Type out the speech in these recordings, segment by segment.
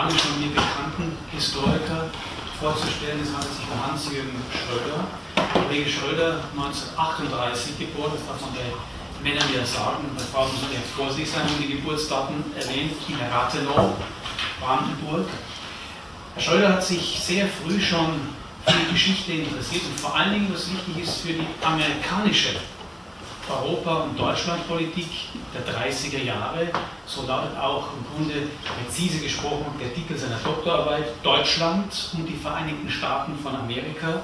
anderen von mir bekannten Historiker vorzustellen. Es handelt sich um Hans-Jürgen Schröder. Kollege Schröder, 1938 geboren, das darf man bei Männern ja sagen, bei Frauen muss man jetzt vorsichtig sein, wenn die Geburtsdaten erwähnt, in Rathenow, Brandenburg. Herr Schröder hat sich sehr früh schon für die Geschichte interessiert und vor allen Dingen, was wichtig ist, für die amerikanische Europa- und Deutschlandpolitik der 30er Jahre. So lautet auch im Grunde präzise gesprochen der Titel seiner Doktorarbeit Deutschland und die Vereinigten Staaten von Amerika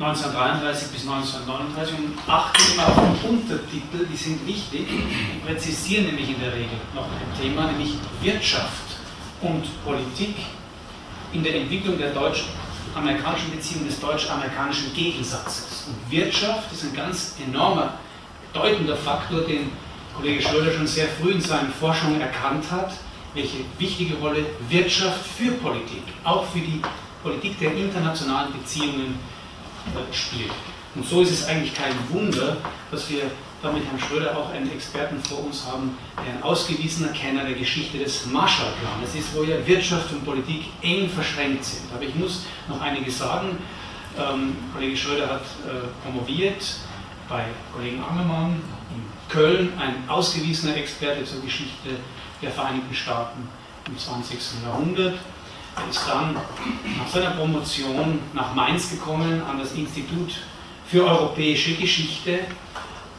1933 bis 1939 und achte immer auf den Untertitel, die sind wichtig, die präzisieren nämlich in der Regel noch ein Thema, nämlich Wirtschaft und Politik in der Entwicklung der deutsch-amerikanischen Beziehung des deutsch-amerikanischen Gegensatzes. Und Wirtschaft ist ein ganz enormer bedeutender Faktor, den Kollege Schröder schon sehr früh in seinen Forschungen erkannt hat, welche wichtige Rolle Wirtschaft für Politik, auch für die Politik der internationalen Beziehungen äh, spielt. Und so ist es eigentlich kein Wunder, dass wir da mit Herrn Schröder auch einen Experten vor uns haben, der ein ausgewiesener Kenner der Geschichte des Marshallplanes ist, wo ja Wirtschaft und Politik eng verschränkt sind. Aber ich muss noch einiges sagen. Ähm, Kollege Schröder hat äh, promoviert bei Kollegen Angermann in Köln, ein ausgewiesener Experte zur Geschichte der Vereinigten Staaten im 20. Jahrhundert. Er ist dann nach seiner Promotion nach Mainz gekommen, an das Institut für europäische Geschichte,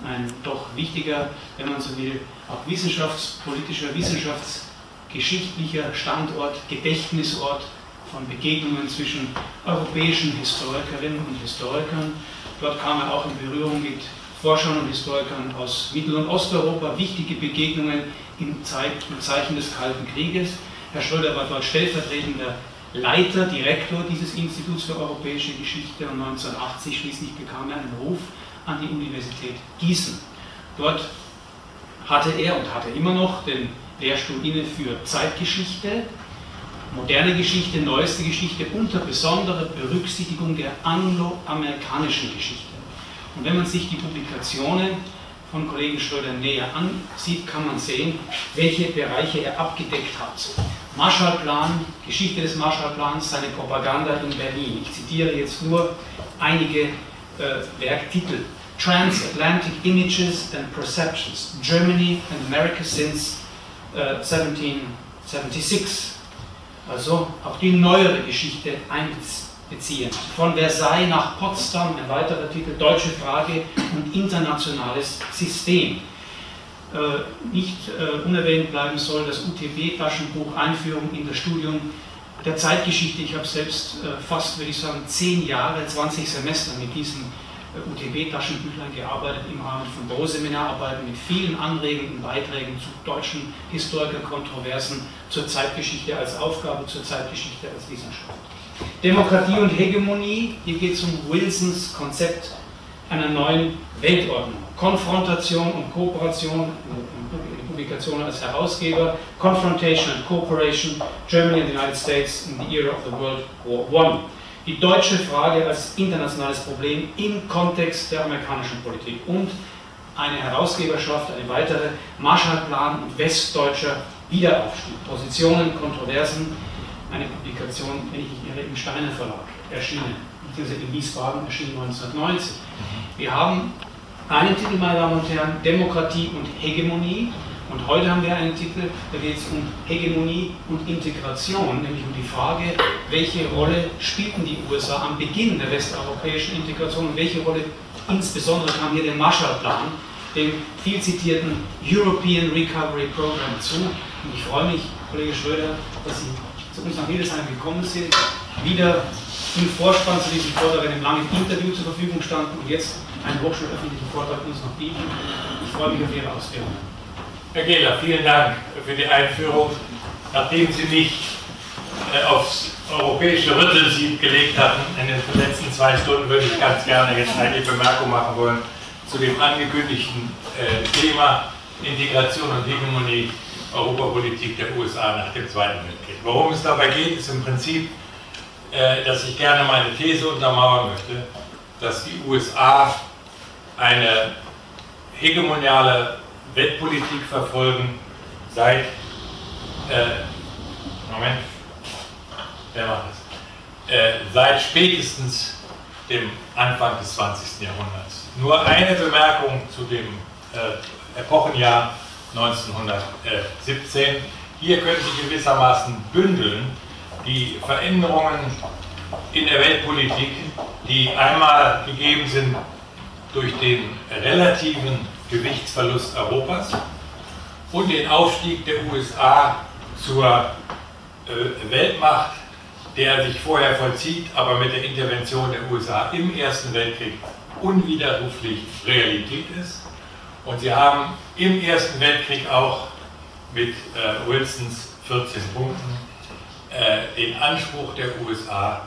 ein doch wichtiger, wenn man so will, auch wissenschaftspolitischer, wissenschaftsgeschichtlicher Standort, Gedächtnisort von Begegnungen zwischen europäischen Historikerinnen und Historikern Dort kam er auch in Berührung mit Forschern und Historikern aus Mittel- und Osteuropa, wichtige Begegnungen im, Zeichen des Kalten Krieges. Herr Schröder war dort stellvertretender Leiter, Direktor dieses Instituts für europäische Geschichte und 1980 schließlich bekam er einen Ruf an die Universität Gießen. Dort hatte er und hatte immer noch den Lehrstuhl inne für Zeitgeschichte, moderne Geschichte, neueste Geschichte unter besonderer Berücksichtigung der angloamerikanischen Geschichte. Und wenn man sich die Publikationen von Kollegen Schröder näher ansieht, kann man sehen, welche Bereiche er abgedeckt hat. Marshallplan, Geschichte des Marshallplans, seine Propaganda in Berlin. Ich zitiere jetzt nur einige äh, Werktitel. Transatlantic Images and Perceptions, Germany and America since uh, 1776 also auch die neuere Geschichte einbeziehen. Von Versailles nach Potsdam, ein weiterer Titel, Deutsche Frage und internationales System. Äh, nicht äh, unerwähnt bleiben soll das UTB-Taschenbuch Einführung in das Studium der Zeitgeschichte. Ich habe selbst äh, fast, würde ich sagen, zehn Jahre, 20 Semester mit diesem UTB-Taschenbüchlein gearbeitet im Rahmen von Bo-Seminararbeiten mit vielen anregenden Beiträgen zu deutschen Historikerkontroversen, zur Zeitgeschichte als Aufgabe, zur Zeitgeschichte als Wissenschaft. Demokratie und Hegemonie, hier geht es um Wilsons Konzept einer neuen Weltordnung. Konfrontation und Kooperation, Publikation als Herausgeber, Confrontation and Cooperation, Germany and the United States in the era of the World War I die deutsche Frage als internationales Problem im Kontext der amerikanischen Politik und eine Herausgeberschaft, eine weitere Marshallplan und westdeutscher Wiederaufstieg, Positionen, Kontroversen, eine Publikation, wenn ich nicht irre, im Steiner Verlag erschienen, beziehungsweise in Wiesbaden erschienen 1990. Wir haben einen Titel, meine Damen und Herren, Demokratie und Hegemonie, und heute haben wir einen Titel, da geht es um Hegemonie und Integration, nämlich um die Frage, welche Rolle spielten die USA am Beginn der westeuropäischen Integration und welche Rolle insbesondere kam hier der Marshallplan, dem viel zitierten European Recovery Program zu. Und ich freue mich, Kollege Schröder, dass Sie zu uns nach Hildesheim gekommen sind, wieder im Vorspann zu diesem Vortrag einem langen Interview zur Verfügung standen und jetzt einen hochschulöffentlichen Vortrag uns noch bieten. Ich freue mich auf Ihre Ausführungen. Herr Gehler, vielen Dank für die Einführung. Nachdem Sie mich äh, aufs europäische Rüttelsieb gelegt hatten in den letzten zwei Stunden, würde ich ganz gerne jetzt eine Bemerkung machen wollen zu dem angekündigten äh, Thema Integration und Hegemonie Europapolitik der USA nach dem Zweiten Weltkrieg. Worum es dabei geht, ist im Prinzip, äh, dass ich gerne meine These untermauern möchte, dass die USA eine hegemoniale Weltpolitik verfolgen seit äh, Moment, wer macht das? Äh, seit spätestens dem Anfang des 20. Jahrhunderts. Nur eine Bemerkung zu dem äh, Epochenjahr 1917. Hier können Sie gewissermaßen bündeln die Veränderungen in der Weltpolitik, die einmal gegeben sind durch den relativen Gewichtsverlust Europas und den Aufstieg der USA zur äh, Weltmacht, der sich vorher vollzieht, aber mit der Intervention der USA im Ersten Weltkrieg unwiderruflich Realität ist. Und sie haben im Ersten Weltkrieg auch mit äh, Wilsons 14 Punkten äh, den Anspruch der USA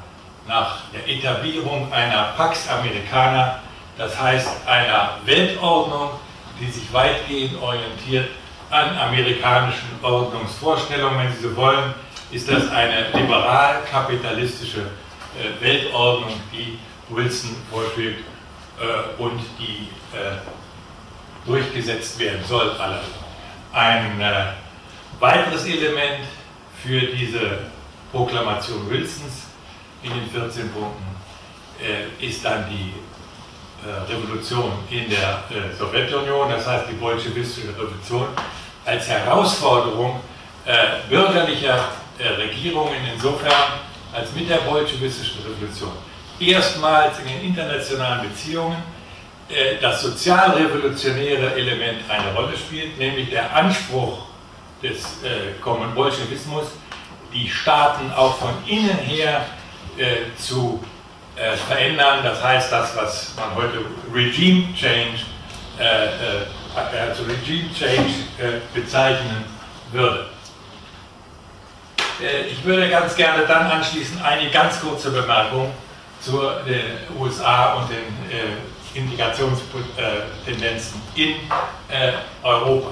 nach der Etablierung einer Pax Americana, das heißt einer Weltordnung, die sich weitgehend orientiert an amerikanischen Ordnungsvorstellungen. Wenn Sie so wollen, ist das eine liberal-kapitalistische äh, Weltordnung, die Wilson vorschlägt äh, und die äh, durchgesetzt werden soll. Ein äh, weiteres Element für diese Proklamation Wilsons in den 14 Punkten äh, ist dann die Revolution in der äh, Sowjetunion, das heißt die bolschewistische Revolution, als Herausforderung äh, bürgerlicher äh, Regierungen insofern als mit der bolschewistischen Revolution. Erstmals in den internationalen Beziehungen äh, das sozialrevolutionäre Element eine Rolle spielt, nämlich der Anspruch des äh, Bolschewismus, die Staaten auch von innen her äh, zu äh, verändern. Das heißt, das, was man heute Regime Change, äh, äh also Regime Change äh, bezeichnen würde. Äh, ich würde ganz gerne dann anschließend eine ganz kurze Bemerkung zu den USA und den Integrationstendenzen in Europa.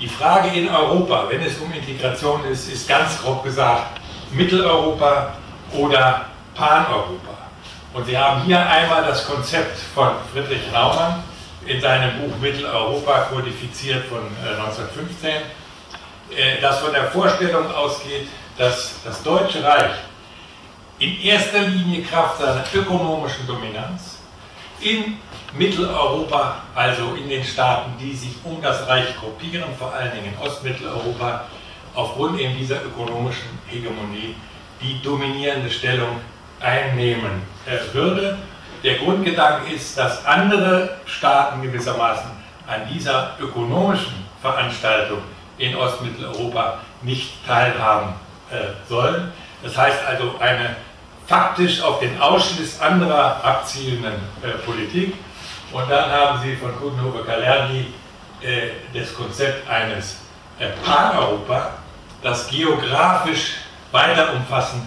Die Frage in Europa, wenn es um Integration ist, ist ganz grob gesagt Mitteleuropa oder Paneuropa. Und Sie haben hier einmal das Konzept von Friedrich Naumann in seinem Buch Mitteleuropa kodifiziert von 1915, äh, das von der Vorstellung ausgeht, dass das Deutsche Reich in erster Linie Kraft seiner ökonomischen Dominanz in Mitteleuropa, also in den Staaten, die sich um das Reich gruppieren, vor allen Dingen in Ostmitteleuropa, aufgrund eben dieser ökonomischen Hegemonie die dominierende Stellung einnehmen äh, würde. Der Grundgedanke ist, dass andere Staaten gewissermaßen an dieser ökonomischen Veranstaltung in Ostmitteleuropa nicht teilhaben äh, sollen. Das heißt also eine faktisch auf den Ausschluss anderer abzielenden äh, Politik. Und dann haben Sie von Coudenhove-Kalergi äh, das Konzept eines Pan-Europa, das geografisch weiter umfassend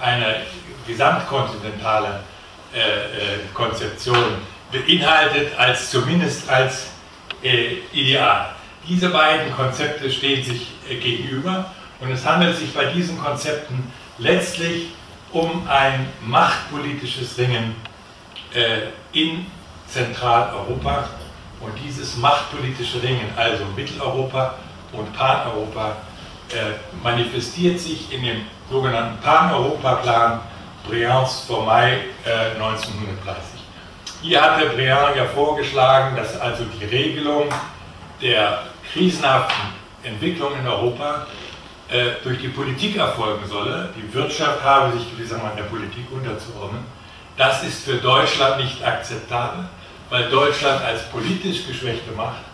eine gesamtkontinentale äh, äh, Konzeption beinhaltet, als zumindest als äh, Ideal. Diese beiden Konzepte stehen sich äh, gegenüber und es handelt sich bei diesen Konzepten letztlich um ein machtpolitisches Ringen äh, in Zentraleuropa und dieses machtpolitische Ringen, also Mitteleuropa und Paneuropa, äh, manifestiert sich in dem sogenannten Pan-Europa-Plan Briands vor Mai äh, 1930. Hier hatte Briand ja vorgeschlagen, dass also die Regelung der krisenhaften Entwicklung in Europa äh, durch die Politik erfolgen solle. Die Wirtschaft habe sich gewissermaßen der Politik unterzuordnen. Das ist für Deutschland nicht akzeptabel, weil Deutschland als politisch geschwächte Macht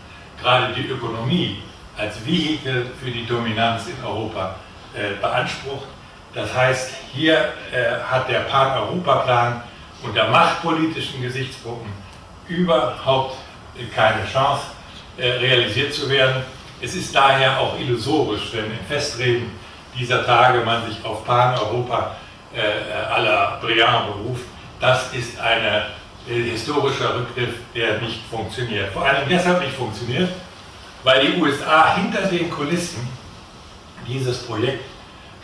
gerade die Ökonomie als Vehikel für die Dominanz in Europa äh, beansprucht. Das heißt, hier äh, hat der Pan-Europa-Plan unter machtpolitischen Gesichtspunkten überhaupt keine Chance, äh, realisiert zu werden. Es ist daher auch illusorisch, wenn im Festreden dieser Tage man sich auf Pan-Europa äh, à la Briand beruft. Das ist ein äh, historischer Rückgriff, der nicht funktioniert. Vor allem deshalb nicht funktioniert, weil die USA hinter den Kulissen dieses Projekt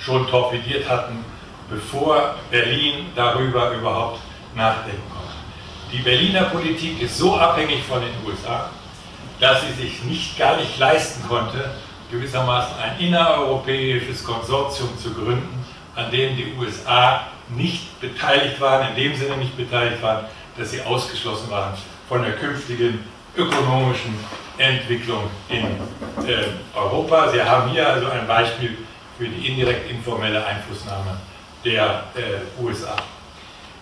schon torpediert hatten, bevor Berlin darüber überhaupt nachdenken konnte. Die Berliner Politik ist so abhängig von den USA, dass sie sich nicht gar nicht leisten konnte, gewissermaßen ein innereuropäisches Konsortium zu gründen, an dem die USA nicht beteiligt waren, in dem Sinne nicht beteiligt waren, dass sie ausgeschlossen waren von der künftigen ökonomischen Entwicklung in äh, Europa. Sie haben hier also ein Beispiel für die indirekt informelle Einflussnahme der äh, USA.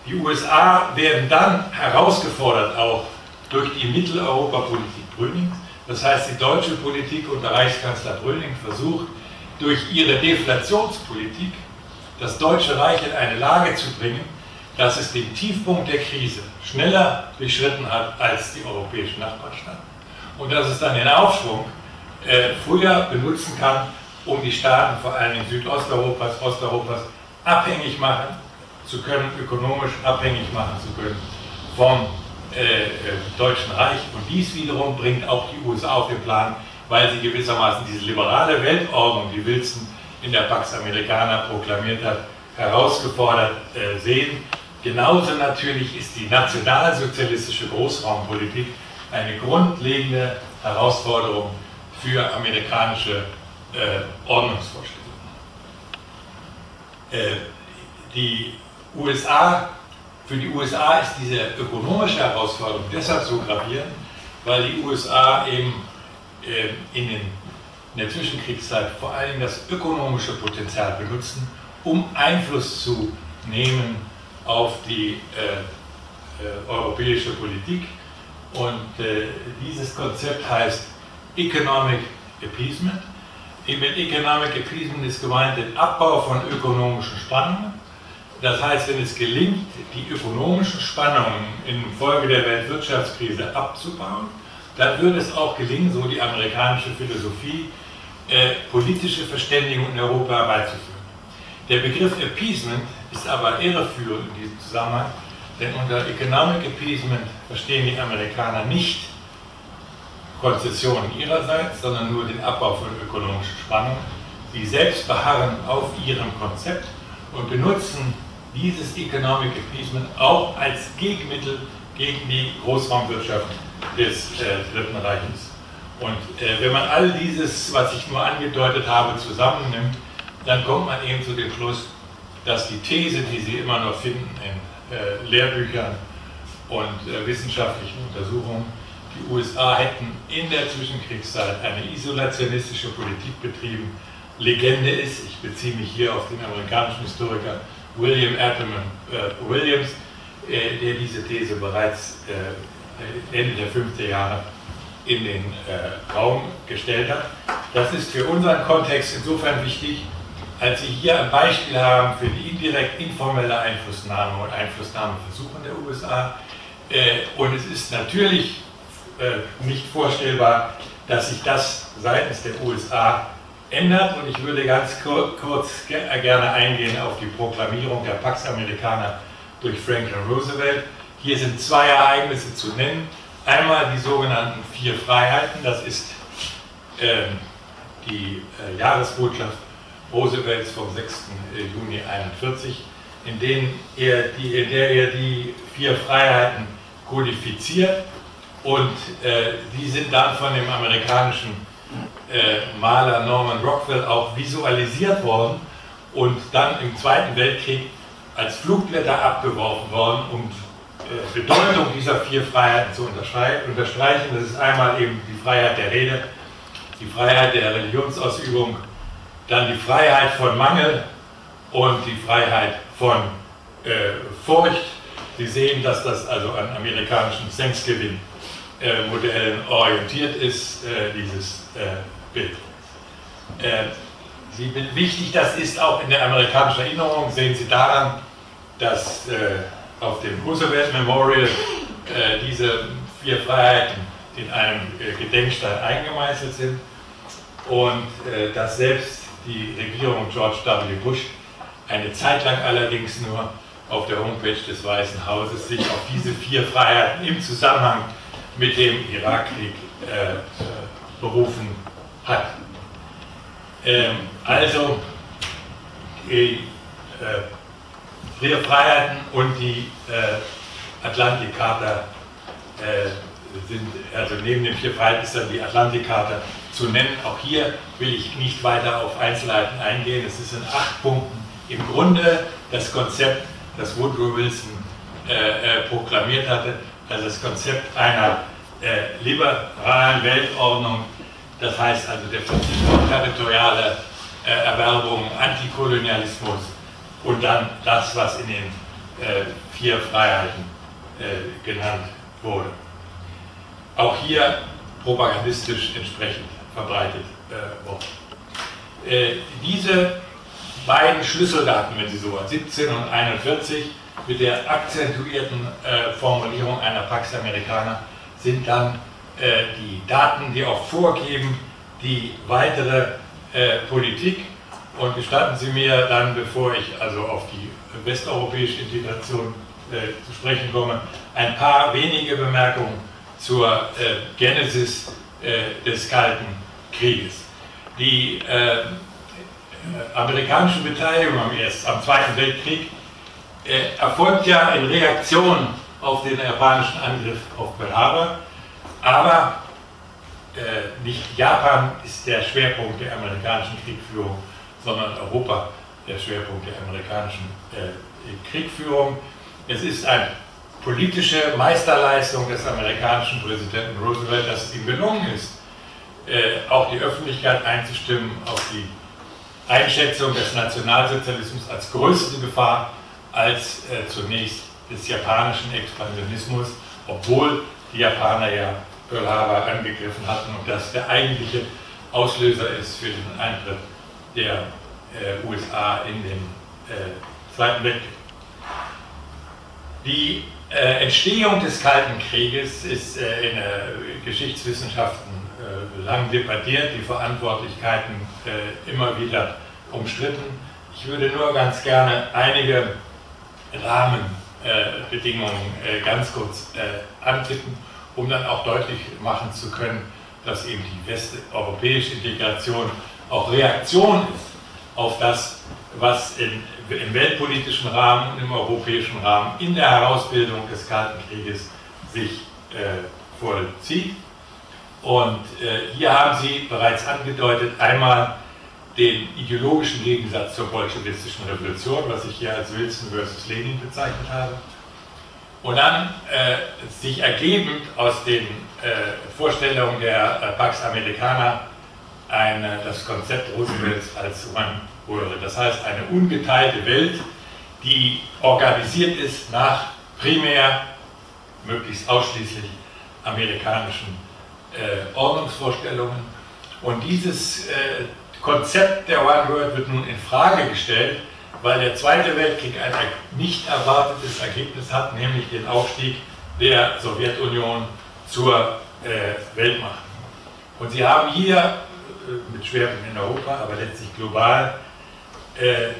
Die USA werden dann herausgefordert auch durch die Mitteleuropapolitik Brünings. Das heißt, die deutsche Politik unter Reichskanzler Brüning versucht, durch ihre Deflationspolitik das Deutsche Reich in eine Lage zu bringen, dass es den Tiefpunkt der Krise schneller durchschritten hat als die europäischen Nachbarstaaten. Und dass es dann den Aufschwung äh, früher benutzen kann, um die Staaten, vor allem in Südosteuropas, Osteuropas, abhängig machen zu können, ökonomisch abhängig machen zu können vom äh, äh, Deutschen Reich. Und dies wiederum bringt auch die USA auf den Plan, weil sie gewissermaßen diese liberale Weltordnung, die Wilson in der Pax Americana proklamiert hat, herausgefordert äh, sehen. Genauso natürlich ist die nationalsozialistische Großraumpolitik eine grundlegende Herausforderung für amerikanische äh, Ordnungsvorstellungen. Äh, die USA, für die USA ist diese ökonomische Herausforderung deshalb so gravierend, weil die USA eben äh, in, den, in der Zwischenkriegszeit vor allem das ökonomische Potenzial benutzen, um Einfluss zu nehmen auf die äh, äh, europäische Politik. Und äh, dieses Konzept heißt Economic Appeasement. Mit Economic Appeasement ist gemeint der Abbau von ökonomischen Spannungen. Das heißt, wenn es gelingt, die ökonomischen Spannungen infolge der Weltwirtschaftskrise abzubauen, dann würde es auch gelingen, so die amerikanische Philosophie, äh, politische Verständigung in Europa herbeizuführen. Der Begriff Appeasement ist aber irreführend in diesem Zusammenhang, denn unter Economic Appeasement verstehen die Amerikaner nicht Konzessionen ihrerseits, sondern nur den Abbau von ökonomischen Spannungen. Sie selbst beharren auf ihrem Konzept und benutzen dieses Economic Appeasement auch als Gegenmittel gegen die Großraumwirtschaft des äh, Dritten Reiches. Und äh, wenn man all dieses, was ich nur angedeutet habe, zusammennimmt, dann kommt man eben zu dem Schluss, dass die These, die Sie immer noch finden in äh, Lehrbüchern und äh, wissenschaftlichen Untersuchungen, die USA hätten in der Zwischenkriegszeit eine isolationistische Politik betrieben, Legende ist, ich beziehe mich hier auf den amerikanischen Historiker William Appleman äh, Williams, äh, der diese These bereits äh, Ende der 50er Jahre in den äh, Raum gestellt hat. Das ist für unseren Kontext insofern wichtig, als Sie hier ein Beispiel haben für die indirekt informelle Einflussnahme und Einflussnahmeversuche der USA. Äh, und es ist natürlich äh, nicht vorstellbar, dass sich das seitens der USA ändert. Und ich würde ganz kurz äh, gerne eingehen auf die Proklamierung der Pax Americana durch Franklin Roosevelt. Hier sind zwei Ereignisse zu nennen. Einmal die sogenannten vier Freiheiten, das ist äh, die äh, Jahresbotschaft Roosevelts vom 6. Juni 1941, in, in der er die vier Freiheiten kodifiziert und äh, die sind dann von dem amerikanischen äh, Maler Norman Rockwell auch visualisiert worden und dann im Zweiten Weltkrieg als Flugblätter abgeworfen worden, um äh, Bedeutung dieser vier Freiheiten zu unterstreichen. Das ist einmal eben die Freiheit der Rede, die Freiheit der Religionsausübung, dann die Freiheit von Mangel und die Freiheit von äh, Furcht. Sie sehen, dass das also an amerikanischen Thanksgiving-Modellen äh, orientiert ist, äh, dieses äh, Bild. Sie, wichtig das ist auch in der amerikanischen Erinnerung, sehen Sie daran, dass auf dem Roosevelt Memorial diese vier Freiheiten in einem Gedenkstein eingemeißelt sind und dass selbst die Regierung George W. Bush eine Zeit lang allerdings nur auf der Homepage des Weißen Hauses sich auf diese vier Freiheiten im Zusammenhang mit dem Irakkrieg äh, berufen hat. Ähm, also die äh, vier Freiheiten und die äh, Atlantikcharta äh, sind, also neben den vier Freiheiten ist dann die Atlantikcharta zu nennen. Auch hier will ich nicht weiter auf Einzelheiten eingehen. Es ist in acht Punkten im Grunde das Konzept, das Woodrow Wilson äh, äh, proklamiert hatte, also das Konzept einer äh, liberalen Weltordnung, das heißt also der Verzicht auf territoriale äh, Erwerbung, Antikolonialismus und dann das, was in den äh, vier Freiheiten äh, genannt wurde. Auch hier propagandistisch entsprechend verbreitet äh, worden. Äh, diese beiden Schlüsseldaten, wenn Sie so wollen, 17 und 41, mit der akzentuierten äh, Formulierung einer Pax Americana, sind dann äh, die Daten, die auch vorgeben, die weitere äh, Politik. Und gestatten Sie mir dann, bevor ich also auf die westeuropäische Integration äh, zu sprechen komme, ein paar wenige Bemerkungen zur äh, Genesis äh, des Kalten Krieges. Die amerikanische Beteiligung am, ersten, am Zweiten Weltkrieg erfolgt ja in Reaktion auf den japanischen Angriff auf Pearl Harbor, aber äh, nicht Japan ist der Schwerpunkt der amerikanischen Kriegführung, sondern Europa der Schwerpunkt der amerikanischen äh, Kriegführung. Es ist eine politische Meisterleistung des amerikanischen Präsidenten Roosevelt, dass es ihm gelungen ist, äh, auch die Öffentlichkeit einzustimmen auf die Einschätzung des Nationalsozialismus als größte Gefahr als äh, zunächst des japanischen Expansionismus, obwohl die Japaner ja Pearl Harbor angegriffen hatten und das der eigentliche Auslöser ist für den Eintritt der äh, USA in den äh, Zweiten Weltkrieg. Die äh, Entstehung des Kalten Krieges ist äh, in Geschichtswissenschaften äh, lang debattiert, die Verantwortlichkeiten immer wieder umstritten. Ich würde nur ganz gerne einige Rahmenbedingungen ganz kurz antippen, um dann auch deutlich machen zu können, dass eben die westeuropäische Integration auch Reaktion ist auf das, was in, im weltpolitischen Rahmen und im europäischen Rahmen in der Herausbildung des Kalten Krieges sich äh, vollzieht. Und äh, hier haben Sie bereits angedeutet, einmal den ideologischen Gegensatz zur bolschewistischen Revolution, was ich hier als Wilson versus Lenin bezeichnet habe. Und dann äh, sich ergebend aus den äh, Vorstellungen der äh, Pax Americana eine, das Konzept Roosevelts als One World. Das heißt, eine ungeteilte Welt, die organisiert ist nach primär, möglichst ausschließlich amerikanischen äh, Ordnungsvorstellungen. Und dieses äh, Konzept der One World wird nun in Frage gestellt, weil der Zweite Weltkrieg ein nicht erwartetes Ergebnis hat, nämlich den Aufstieg der Sowjetunion zur äh, Weltmacht. Und Sie haben hier äh, mit Schwerpunkt in Europa, aber letztlich global, äh,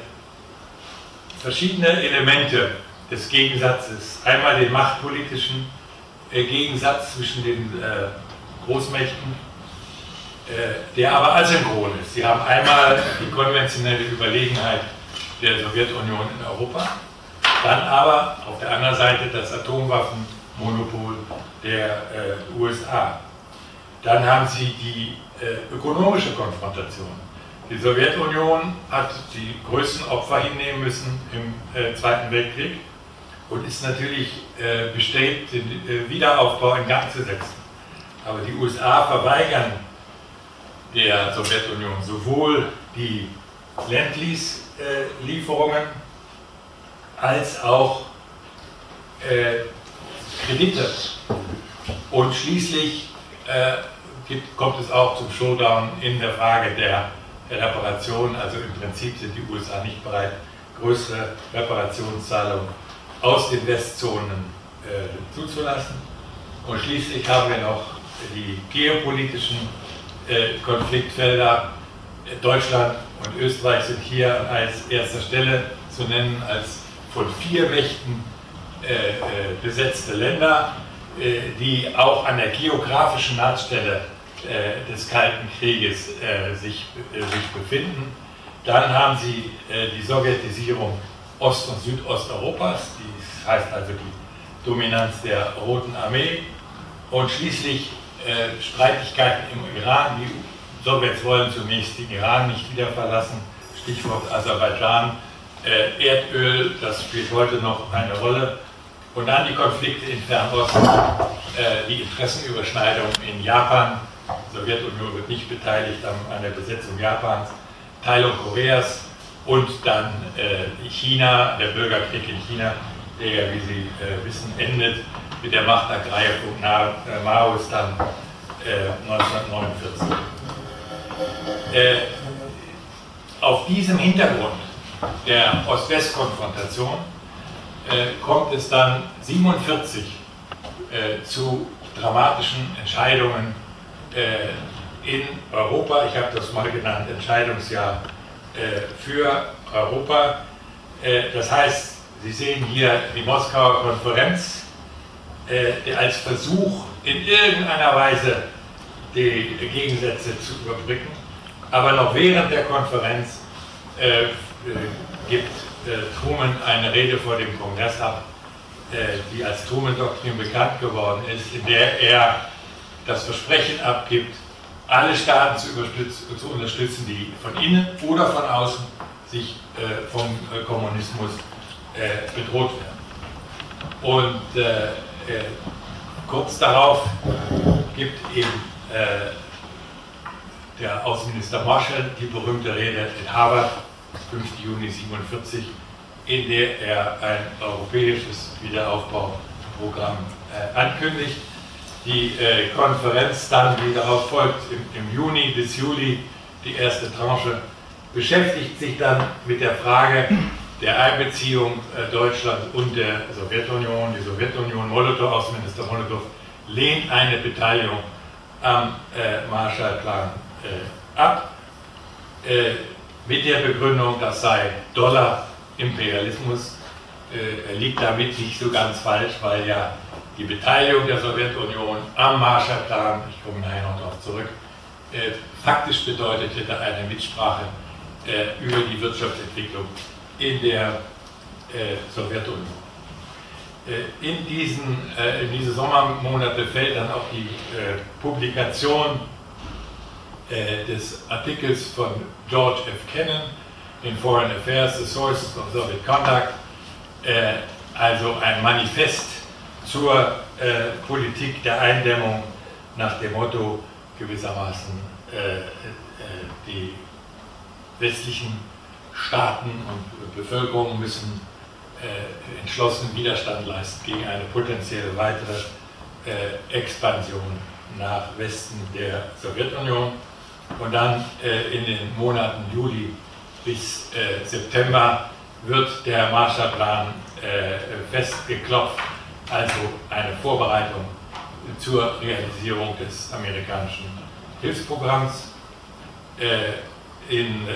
verschiedene Elemente des Gegensatzes. Einmal den machtpolitischen äh, Gegensatz zwischen den äh, Großmächten, der aber asynchron ist. Sie haben einmal die konventionelle Überlegenheit der Sowjetunion in Europa, dann aber auf der anderen Seite das Atomwaffenmonopol der äh, USA. Dann haben Sie die äh, ökonomische Konfrontation. Die Sowjetunion hat die größten Opfer hinnehmen müssen im äh, Zweiten Weltkrieg und ist natürlich äh, bestrebt, den äh, Wiederaufbau in Gang zu setzen. Aber die USA verweigern der Sowjetunion sowohl die Land-Lease-Lieferungen als auch äh, Kredite. Und schließlich äh, kommt es auch zum Showdown in der Frage der Reparation. Also im Prinzip sind die USA nicht bereit, größere Reparationszahlungen aus den Westzonen äh, zuzulassen. Und schließlich haben wir noch die geopolitischen Konfliktfelder. Deutschland und Österreich sind hier als erster Stelle zu nennen als von vier Mächten äh, äh besetzte Länder, äh, die auch an der geografischen Nahtstelle äh, des Kalten Krieges äh, sich, äh, sich befinden. Dann haben sie die Sowjetisierung Ost- und Südosteuropas, das heißt also die Dominanz der Roten Armee und schließlich Streitigkeiten im Iran, die Sowjets wollen zunächst den Iran nicht wieder verlassen, Stichwort Aserbaidschan, äh, Erdöl, das spielt heute noch eine Rolle, und dann die Konflikte in Fernost, äh, die Interessenüberschneidung in Japan, die Sowjetunion wird nicht beteiligt an, an der Besetzung Japans, Teilung Koreas. Und dann äh, China, der Bürgerkrieg in China, der, wie Sie äh, wissen, endet mit der Machtergreifung äh, Maos dann 1949. Äh, äh, auf diesem Hintergrund der Ost-West-Konfrontation äh, kommt es dann 47 äh, zu dramatischen Entscheidungen äh, in Europa. Ich habe das mal genannt, Entscheidungsjahr äh, für Europa. Äh, das heißt, Sie sehen hier die Moskauer Konferenz, äh, als Versuch in irgendeiner Weise die Gegensätze zu überbrücken. Aber noch während der Konferenz gibt äh, Truman eine Rede vor dem Kongress ab, äh, die als Truman-Doktrin bekannt geworden ist, in der er das Versprechen abgibt, alle Staaten zu, zu unterstützen, die von innen oder von außen sich äh, vom äh, Kommunismus äh, bedroht werden. Und äh, kurz darauf gibt eben der Außenminister Marshall die berühmte Rede in Harvard 5. Juni 1947, in der er ein europäisches Wiederaufbauprogramm äh, ankündigt. Die äh, Konferenz dann, die darauf folgt, im, im, Juni bis Juli, die erste Tranche, beschäftigt sich dann mit der Frage der Einbeziehung äh, Deutschlands und der Sowjetunion. Die Sowjetunion, Molotow, Außenminister Molotow, lehnt eine Beteiligung am äh, Marshallplan äh, ab. Äh, mit der Begründung, das sei Dollar-Imperialismus, äh, liegt damit nicht so ganz falsch, weil ja die Beteiligung der Sowjetunion am Marshallplan, ich komme nachher noch darauf zurück, äh, faktisch bedeutet hätte eine Mitsprache über die Wirtschaftsentwicklung in der äh, Sowjetunion. Äh, in, diesen, äh, in diese Sommermonate fällt dann auch die Publikation äh, des Artikels von George F. Kennan in Foreign Affairs, The Sources of Soviet Conduct, äh, also ein Manifest zur äh, Politik der Eindämmung nach dem Motto gewissermaßen äh, äh, die westlichen Staaten und Bevölkerung müssen äh, entschlossen Widerstand leisten gegen eine potenzielle weitere Expansion nach Westen der Sowjetunion und dann äh, in den Monaten Juli bis äh, September wird der Marshallplan äh, festgeklopft, also eine Vorbereitung zur Realisierung des amerikanischen Hilfsprogramms. Äh, in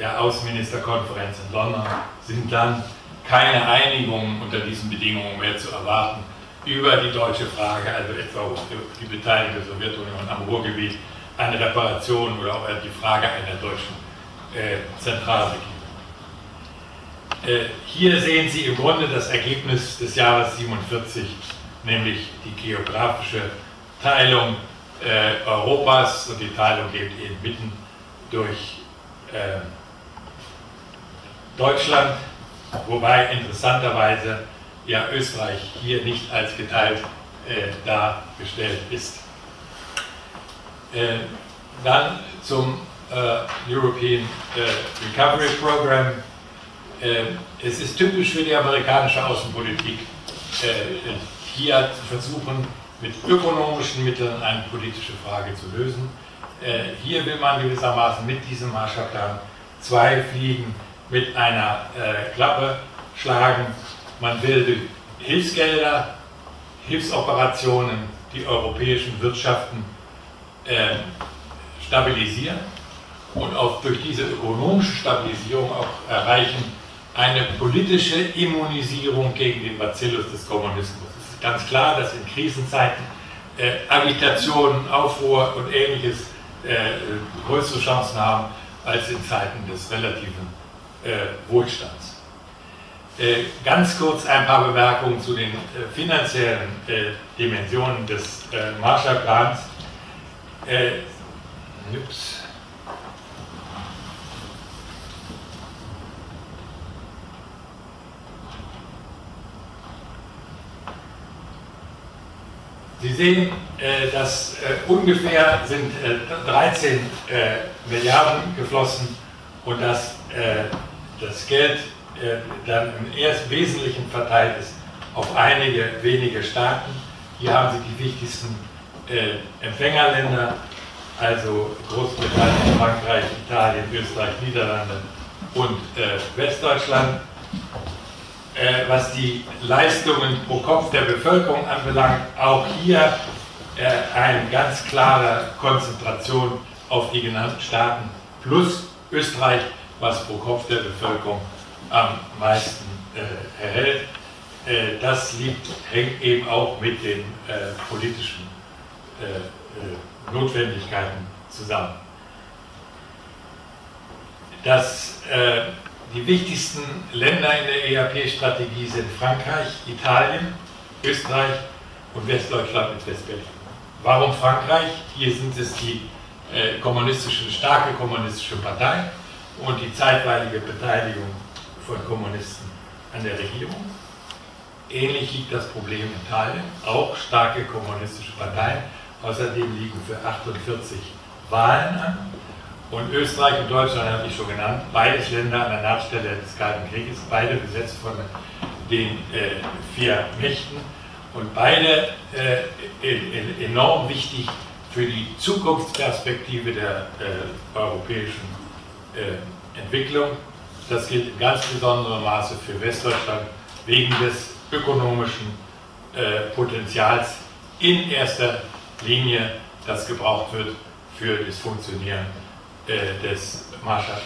der Außenministerkonferenz in London sind dann keine Einigungen unter diesen Bedingungen mehr zu erwarten über die deutsche Frage, also etwa die Beteiligung der Sowjetunion am Ruhrgebiet eine Reparation oder auch die Frage einer deutschen äh, Zentralregierung. Äh, hier sehen Sie im Grunde das Ergebnis des Jahres 47, nämlich die geografische Teilung äh, Europas und die Teilung geht eben mitten durch äh, Deutschland, wobei interessanterweise ja Österreich hier nicht als geteilt äh, dargestellt ist. Äh, dann zum äh, European äh, Recovery Program. es ist typisch für die amerikanische Außenpolitik, hier zu versuchen, mit ökonomischen Mitteln eine politische Frage zu lösen. hier will man gewissermaßen mit diesem Marshallplan zwei Fliegen mit einer Klappe schlagen. Man will Hilfsgelder, Hilfsoperationen, die europäischen Wirtschaften äh, stabilisieren und auch durch diese ökonomische Stabilisierung auch erreichen eine politische Immunisierung gegen den Bacillus des Kommunismus. Es ist ganz klar, dass in Krisenzeiten äh, Agitationen, Aufruhr und ähnliches äh, größere Chancen haben als in Zeiten des relativen äh, Wohlstands. Äh, ganz kurz ein paar Bemerkungen zu den äh, finanziellen äh, Dimensionen des Marshallplans. Ups. Sie sehen, dass ungefähr sind 13 Milliarden geflossen und dass das Geld dann im erst Wesentlichen verteilt ist auf einige wenige Staaten. Hier haben Sie die wichtigsten Empfängerländer, also Großbritannien, Frankreich, Italien, Österreich, Niederlande und Westdeutschland. Äh, was die Leistungen pro Kopf der Bevölkerung anbelangt, auch hier äh, eine ganz klare Konzentration auf die genannten Staaten plus Österreich, was pro Kopf der Bevölkerung am meisten äh, erhält. Äh, das liegt, hängt eben auch mit den äh, politischen äh, Notwendigkeiten zusammen. Das die wichtigsten Länder in der ERP-Strategie sind Frankreich, Italien, Österreich und Westdeutschland mit Westbelgien. Warum Frankreich? Hier sind es die äh, kommunistische, starke kommunistische Partei und die zeitweilige Beteiligung von Kommunisten an der Regierung. Ähnlich liegt das Problem in Italien, auch starke kommunistische Parteien. Außerdem liegen für 48 Wahlen an. Und Österreich und Deutschland habe ich schon genannt, beides Länder an der Nachstelle des Kalten Krieges, beide besetzt von den äh, vier Mächten und beide äh, enorm wichtig für die Zukunftsperspektive der äh, europäischen äh, Entwicklung. Das gilt in ganz besonderem Maße für Westdeutschland wegen des ökonomischen äh, Potenzials in erster Linie, das gebraucht wird für das Funktionieren äh, des Marshallplans.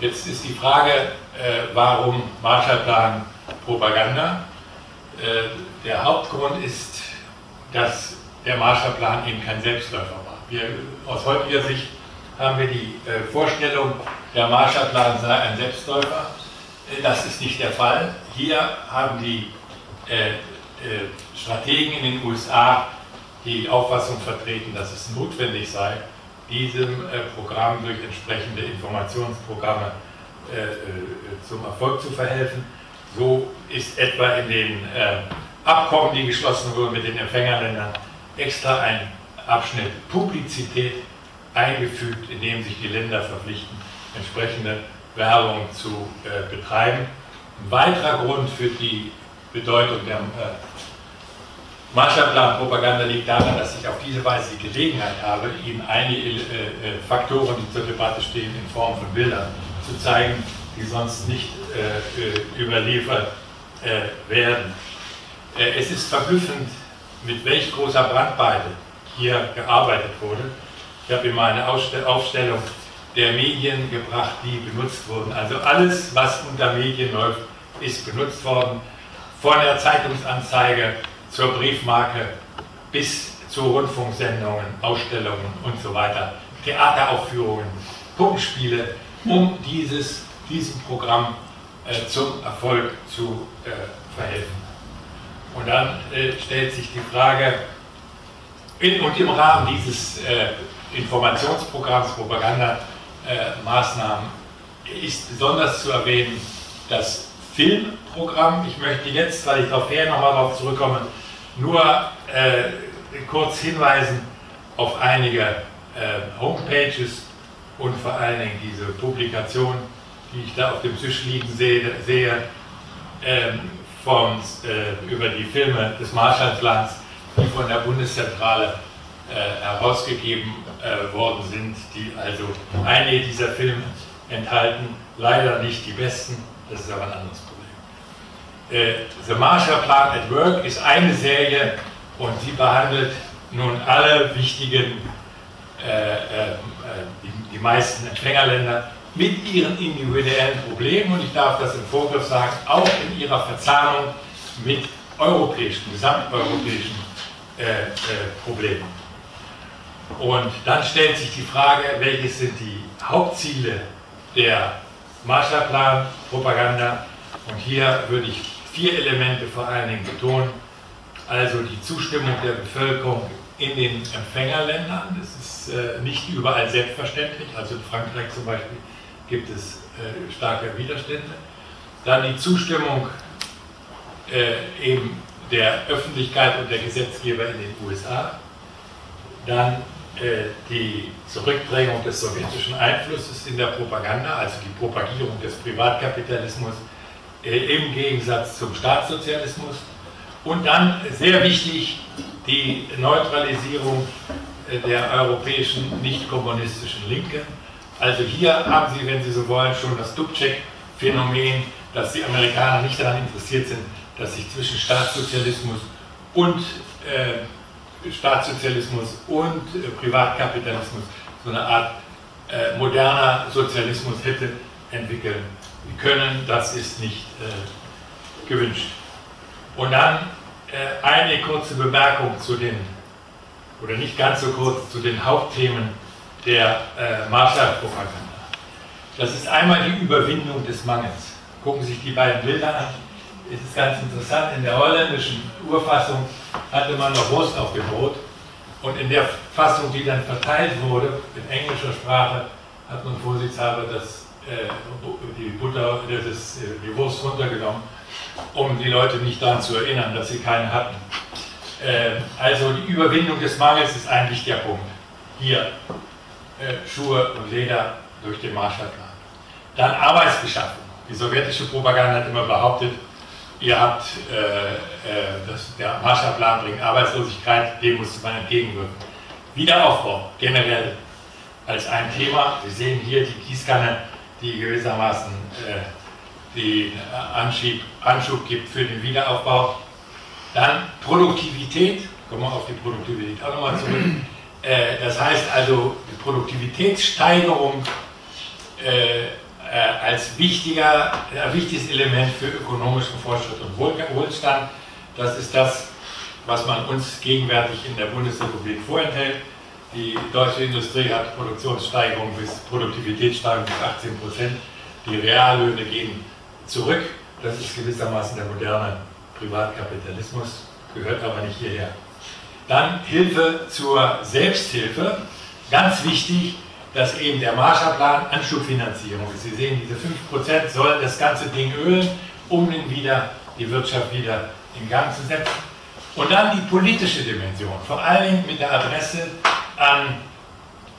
Jetzt ist die Frage, äh, warum Marshallplan Propaganda? Äh, der Hauptgrund ist, dass der Marshallplan eben kein Selbstläufer war. Wir, aus heutiger Sicht haben wir die Vorstellung, der Marshallplan sei ein Selbstläufer. Das ist nicht der Fall. Hier haben die Strategen in den USA die Auffassung vertreten, dass es notwendig sei, diesem äh, Programm durch entsprechende Informationsprogramme äh, äh, zum Erfolg zu verhelfen. So ist etwa in den Abkommen, die geschlossen wurden mit den Empfängerländern, extra ein Abschnitt Publizität eingefügt, in dem sich die Länder verpflichten, entsprechende Werbung zu betreiben. Ein weiterer Grund für die Bedeutung der Marshallplan-Propaganda liegt daran, dass ich auf diese Weise die Gelegenheit habe, Ihnen einige äh, äh, Faktoren, die zur Debatte stehen, in Form von Bildern zu zeigen, die sonst nicht äh, äh überliefert äh, werden. Äh, es ist verblüffend, mit welch großer Brandweite hier gearbeitet wurde. Ich habe Ihnen mal eine Aufstellung der Medien gebracht, die benutzt wurden. Also alles, was unter Medien läuft, ist benutzt worden. Von der Zeitungsanzeige zur Briefmarke bis zu Rundfunksendungen, Ausstellungen und so weiter, Theateraufführungen, Puppenspiele, um dieses, diesem Programm äh, zum Erfolg zu äh, verhelfen. Und dann äh, stellt sich die Frage, in, und im Rahmen dieses äh, Informationsprogramms, Propagandamaßnahmen, ist besonders zu erwähnen das Filmprogramm. Ich möchte jetzt, weil ich darauf her nochmal darauf zurückkomme, nur äh, kurz hinweisen auf einige äh, Homepages und vor allen Dingen diese Publikation, die ich da auf dem Tisch liegen sehe, sehe ähm, von, äh, über die Filme des Marshallplans, die von der Bundeszentrale äh, herausgegeben äh, worden sind, die also einige dieser Filme enthalten, leider nicht die besten, das ist aber ein anderes Problem. Äh, The Marshall Plan at Work ist eine Serie und sie behandelt nun alle wichtigen, äh, äh, die, die, meisten Empfängerländer mit ihren individuellen Problemen und ich darf das im Vorgriff sagen, auch in ihrer Verzahnung mit europäischen, gesamteuropäischen äh, äh, Problemen. Und dann stellt sich die Frage, welches sind die Hauptziele der Marshallplan-Propaganda? Und hier würde ich vier Elemente vor allen Dingen betonen. Also die Zustimmung der Bevölkerung in den Empfängerländern. Das ist äh, nicht überall selbstverständlich. Also in Frankreich zum Beispiel gibt es äh, starke Widerstände. Dann die Zustimmung äh, eben der Öffentlichkeit und der Gesetzgeber in den USA. Dann die Zurückdrängung des sowjetischen Einflusses in der Propaganda, also die Propagierung des Privatkapitalismus äh, im Gegensatz zum Staatssozialismus. Und dann sehr wichtig die Neutralisierung äh, der europäischen nicht-kommunistischen Linke. Also hier haben Sie, wenn Sie so wollen, schon das Dubček-Phänomen, dass die Amerikaner nicht daran interessiert sind, dass sich zwischen Staatssozialismus und äh, Staatssozialismus und äh, Privatkapitalismus so eine Art äh, moderner Sozialismus hätte entwickeln können. Das ist nicht äh, gewünscht. Und dann äh, eine kurze Bemerkung zu den, oder nicht ganz so kurz, zu den Hauptthemen der äh, Marshall-Propaganda. Das ist einmal die Überwindung des Mangels. Gucken Sie sich die beiden Bilder an es ist ganz interessant, in der holländischen Urfassung hatte man noch Wurst auf dem Brot und in der Fassung, die dann verteilt wurde, in englischer Sprache, hat man vorsichtshalber das, äh, die, Butter, das, äh, die Wurst runtergenommen, um die Leute nicht daran zu erinnern, dass sie keine hatten. Äh, also die Überwindung des Mangels ist ein wichtiger Punkt. Hier äh, Schuhe und Leder durch den Marshallplan. Dann Arbeitsbeschaffung. Die sowjetische Propaganda hat immer behauptet, ihr habt äh, äh, das, der Marshallplan bringt Arbeitslosigkeit, dem muss man entgegenwirken. Wiederaufbau generell als ein Thema. Sie sehen hier die Gießkanne, die gewissermaßen äh, den Anschieb, Anschub gibt für den Wiederaufbau. Dann Produktivität, kommen wir auf die Produktivität auch nochmal zurück. Äh, das heißt also die Produktivitätssteigerung äh, äh, als wichtiger, ein wichtiges Element für ökonomischen Fortschritt und Wohlstand. Das ist das, was man uns gegenwärtig in der Bundesrepublik vorenthält. Die deutsche Industrie hat Produktionssteigerung bis Produktivitätssteigerung bis 18 Prozent. Die Reallöhne gehen zurück. Das ist gewissermaßen der moderne Privatkapitalismus, gehört aber nicht hierher. Dann Hilfe zur Selbsthilfe. Ganz wichtig, dass eben der Marshallplan Anschubfinanzierung ist. Sie sehen, diese 5% sollen das ganze Ding ölen, um den wieder, die Wirtschaft wieder in Gang zu setzen. Und dann die politische Dimension, vor allem mit der Adresse an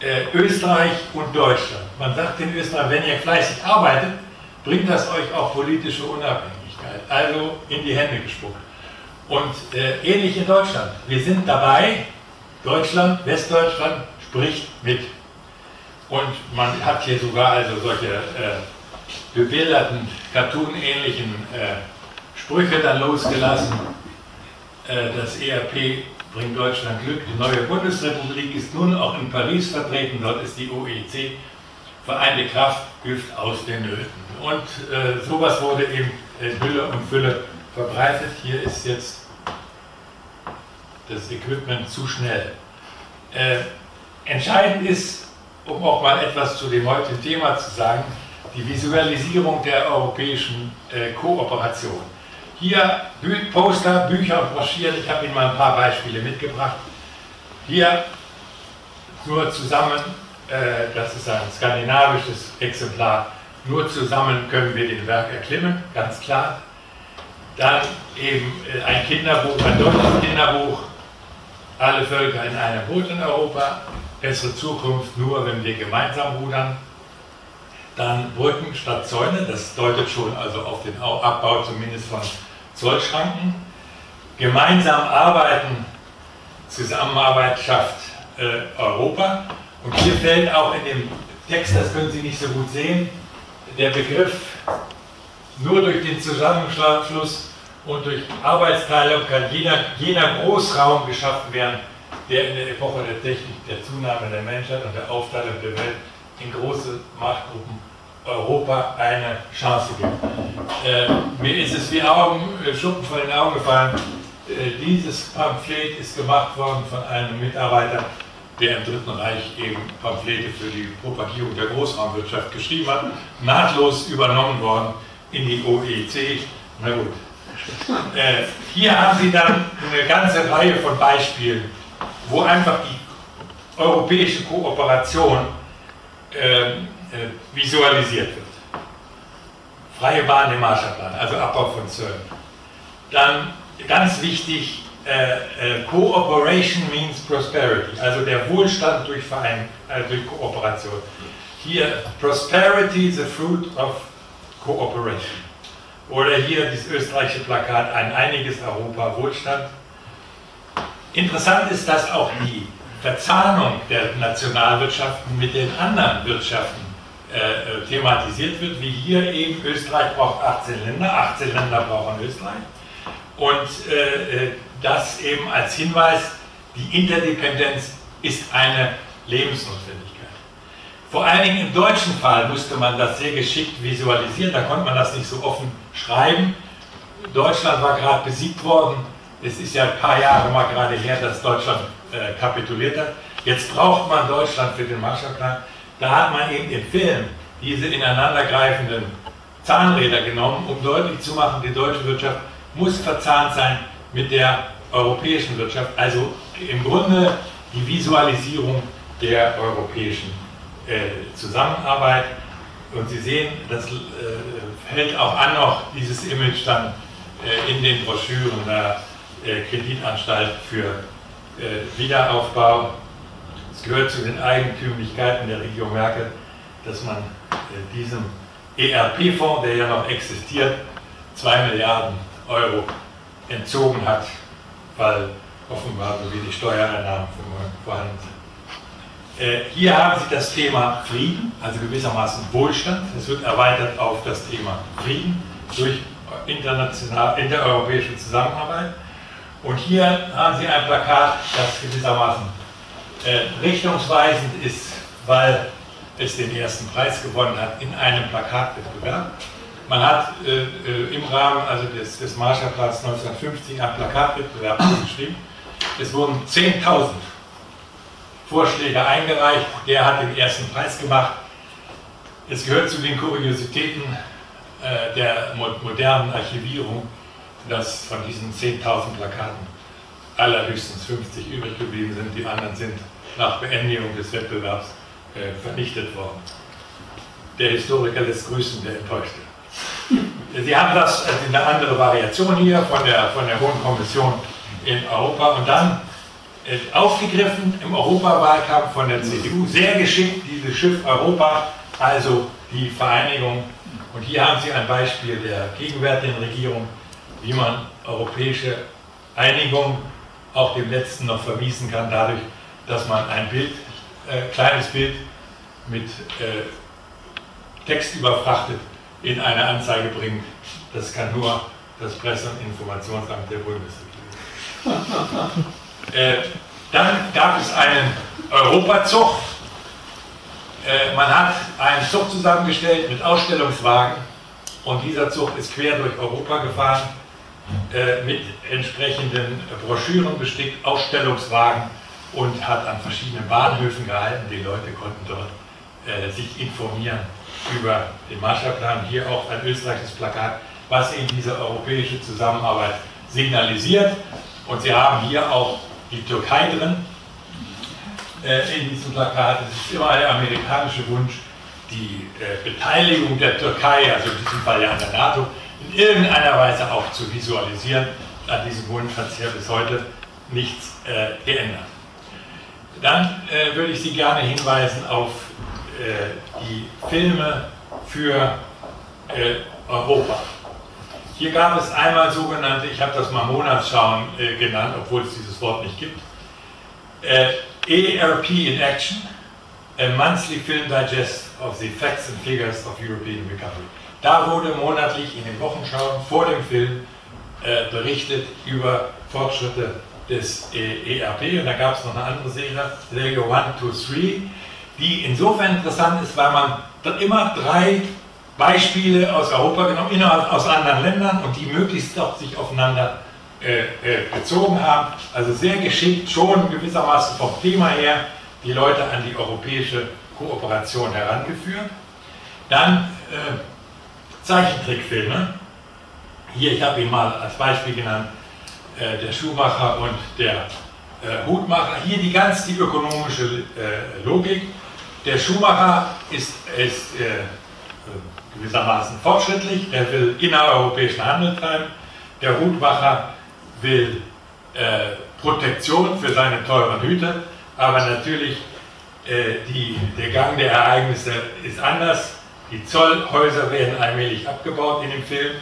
äh, Österreich und Deutschland. Man sagt in Österreich, wenn ihr fleißig arbeitet, bringt das euch auch politische Unabhängigkeit, also in die Hände gespuckt. Und äh, ähnlich in Deutschland. Wir sind dabei, Deutschland, Westdeutschland spricht mit. Und man hat hier sogar also solche äh, bebilderten, cartoon-ähnlichen äh, Sprüche dann losgelassen. Äh, das ERP bringt Deutschland Glück. Die neue Bundesrepublik ist nun auch in Paris vertreten. Dort ist die OEC. Vereinte Kraft hilft aus den Nöten. Und äh, sowas wurde eben in Hülle und Fülle verbreitet. Hier ist jetzt das Equipment zu schnell. Äh, entscheidend ist, um auch mal etwas zu dem heutigen Thema zu sagen, die Visualisierung der europäischen äh, Kooperation. Hier Bü Poster, Bücher und Broschüren, ich habe Ihnen mal ein paar Beispiele mitgebracht. Hier nur zusammen, äh, das ist ein skandinavisches Exemplar, nur zusammen können wir den Werk erklimmen, ganz klar. Dann eben äh, ein Kinderbuch, ein deutsches Kinderbuch, alle Völker in einem Boot in Europa, bessere Zukunft nur, wenn wir gemeinsam rudern. Dann Brücken statt Zäune, das deutet schon also auf den Abbau zumindest von Zollschranken. Gemeinsam arbeiten, Zusammenarbeit schafft äh, Europa. Und hier fällt auch in dem Text, das können Sie nicht so gut sehen, der Begriff nur durch den Zusammenschluss und durch Arbeitsteilung kann jener, jener Großraum geschaffen werden, der in der Epoche der Technik, der Zunahme der Menschheit und der Aufteilung der Welt in große Machtgruppen Europa eine Chance gibt. Äh, mir ist es wie Augen, äh, Schuppen von den Augen gefallen. Äh, dieses Pamphlet ist gemacht worden von einem Mitarbeiter, der im Dritten Reich eben Pamphlete für die Propagierung der Großraumwirtschaft geschrieben hat, nahtlos übernommen worden in die OEC. Na gut. Äh, hier haben Sie dann eine ganze Reihe von Beispielen wo einfach die europäische Kooperation äh, äh, visualisiert wird. Freie Bahn im Marshallplan, also Abbau von Zöllen. Dann ganz wichtig, äh, äh, Cooperation means prosperity, also der Wohlstand durch, Verein, äh, durch Kooperation. Hier, Prosperity, the fruit of cooperation. Oder hier das österreichische Plakat, ein einiges Europa, Wohlstand. Interessant ist, dass auch die Verzahnung der Nationalwirtschaften mit den anderen Wirtschaften äh, äh thematisiert wird, wie hier eben Österreich braucht 18 Länder, 18 Länder brauchen Österreich. Und äh, äh, das eben als Hinweis, die Interdependenz ist eine Lebensnotwendigkeit. Vor allen Dingen im deutschen Fall musste man das sehr geschickt visualisieren, da konnte man das nicht so offen schreiben. Deutschland war gerade besiegt worden, es ist ja ein paar Jahre mal gerade her, dass Deutschland äh, kapituliert hat. Jetzt braucht man Deutschland für den Marshallplan. Da hat man eben im Film diese ineinandergreifenden Zahnräder genommen, um deutlich zu machen, die deutsche Wirtschaft muss verzahnt sein mit der europäischen Wirtschaft. Also im Grunde die Visualisierung der europäischen äh, Zusammenarbeit. Und Sie sehen, das äh, hält auch an noch dieses Image dann äh, in den Broschüren äh, Kreditanstalt für äh, Wiederaufbau. Es gehört zu den Eigentümlichkeiten der Regierung Merkel, dass man äh, diesem ERP-Fonds, der ja noch existiert, 2 Milliarden Euro entzogen hat, weil offenbar so wenig Steuereinnahmen vorhanden sind. Äh, hier haben Sie das Thema Frieden, also gewissermaßen Wohlstand. Es wird erweitert auf das Thema Frieden durch international, intereuropäische Zusammenarbeit. Und hier haben Sie ein Plakat, das gewissermaßen äh, richtungsweisend ist, weil es den ersten Preis gewonnen hat in einem Plakatwettbewerb. Man hat äh, äh, im Rahmen also des, des Marshallplans 1950 einen Plakatwettbewerb geschrieben. Es wurden 10.000 Vorschläge eingereicht. Der hat den ersten Preis gemacht. Es gehört zu den Kuriositäten äh, der modernen Archivierung, dass von diesen 10.000 Plakaten allerhöchstens 50 übrig geblieben sind. Die anderen sind nach Beendigung des Wettbewerbs äh, vernichtet worden. Der Historiker lässt grüßen, der Enttäuschte. Sie haben das in eine andere Variation hier von der, von der Hohen Kommission in Europa und dann äh, aufgegriffen im Europawahlkampf von der CDU, sehr geschickt dieses Schiff Europa, also die Vereinigung. Und hier haben Sie ein Beispiel der gegenwärtigen Regierung, wie man europäische Einigung auch dem letzten noch vermiesen kann, dadurch, dass man ein Bild, äh, kleines Bild mit äh, Text überfrachtet in eine Anzeige bringt. Das kann nur das Presse- und Informationsamt der Bundesregierung. äh, dann gab es einen Europazug. Äh, man hat einen Zug zusammengestellt mit Ausstellungswagen und dieser Zug ist quer durch Europa gefahren mit entsprechenden Broschüren bestickt, Ausstellungswagen und hat an verschiedenen Bahnhöfen gehalten. Die Leute konnten dort äh, sich informieren über den Marshallplan, hier auch ein österreichisches Plakat, was eben diese europäische Zusammenarbeit signalisiert. Und Sie haben hier auch die Türkei drin äh, in diesem Plakat. Es ist immer der amerikanische Wunsch, die äh, Beteiligung der Türkei, also in diesem Fall ja an der NATO, irgendeiner Weise auch zu visualisieren. An diesem Wunsch hat sich ja bis heute nichts äh, geändert. Dann äh, würde ich Sie gerne hinweisen auf äh, die Filme für äh, Europa. Hier gab es einmal sogenannte, ich habe das mal Monatsschauen äh, genannt, obwohl es dieses Wort nicht gibt, ERP in Action, a monthly film digest of the facts and figures of European recovery. Da wurde monatlich in den Wochenschauen vor dem Film äh, berichtet über Fortschritte des äh, ERP und da gab es noch eine andere Serie, Serie 1, 2, 3, die insofern interessant ist, weil man dann immer drei Beispiele aus Europa genommen, aus anderen Ländern und die möglichst doch sich aufeinander äh, äh, bezogen haben. Also sehr geschickt schon gewissermaßen vom Thema her die Leute an die europäische Kooperation herangeführt. Dann äh, Zeichentrickfilme. Hier, ich habe ihn mal als Beispiel genannt, äh, der Schuhmacher und der äh, Hutmacher. Hier die ganz die ökonomische äh, Logik. Der Schuhmacher ist, ist äh, gewissermaßen fortschrittlich, er will innereuropäischen Handel treiben. Der Hutmacher will äh, Protektion für seine teuren Hüte, aber natürlich äh, die, der Gang der Ereignisse ist anders. Die Zollhäuser werden allmählich abgebaut in dem Film.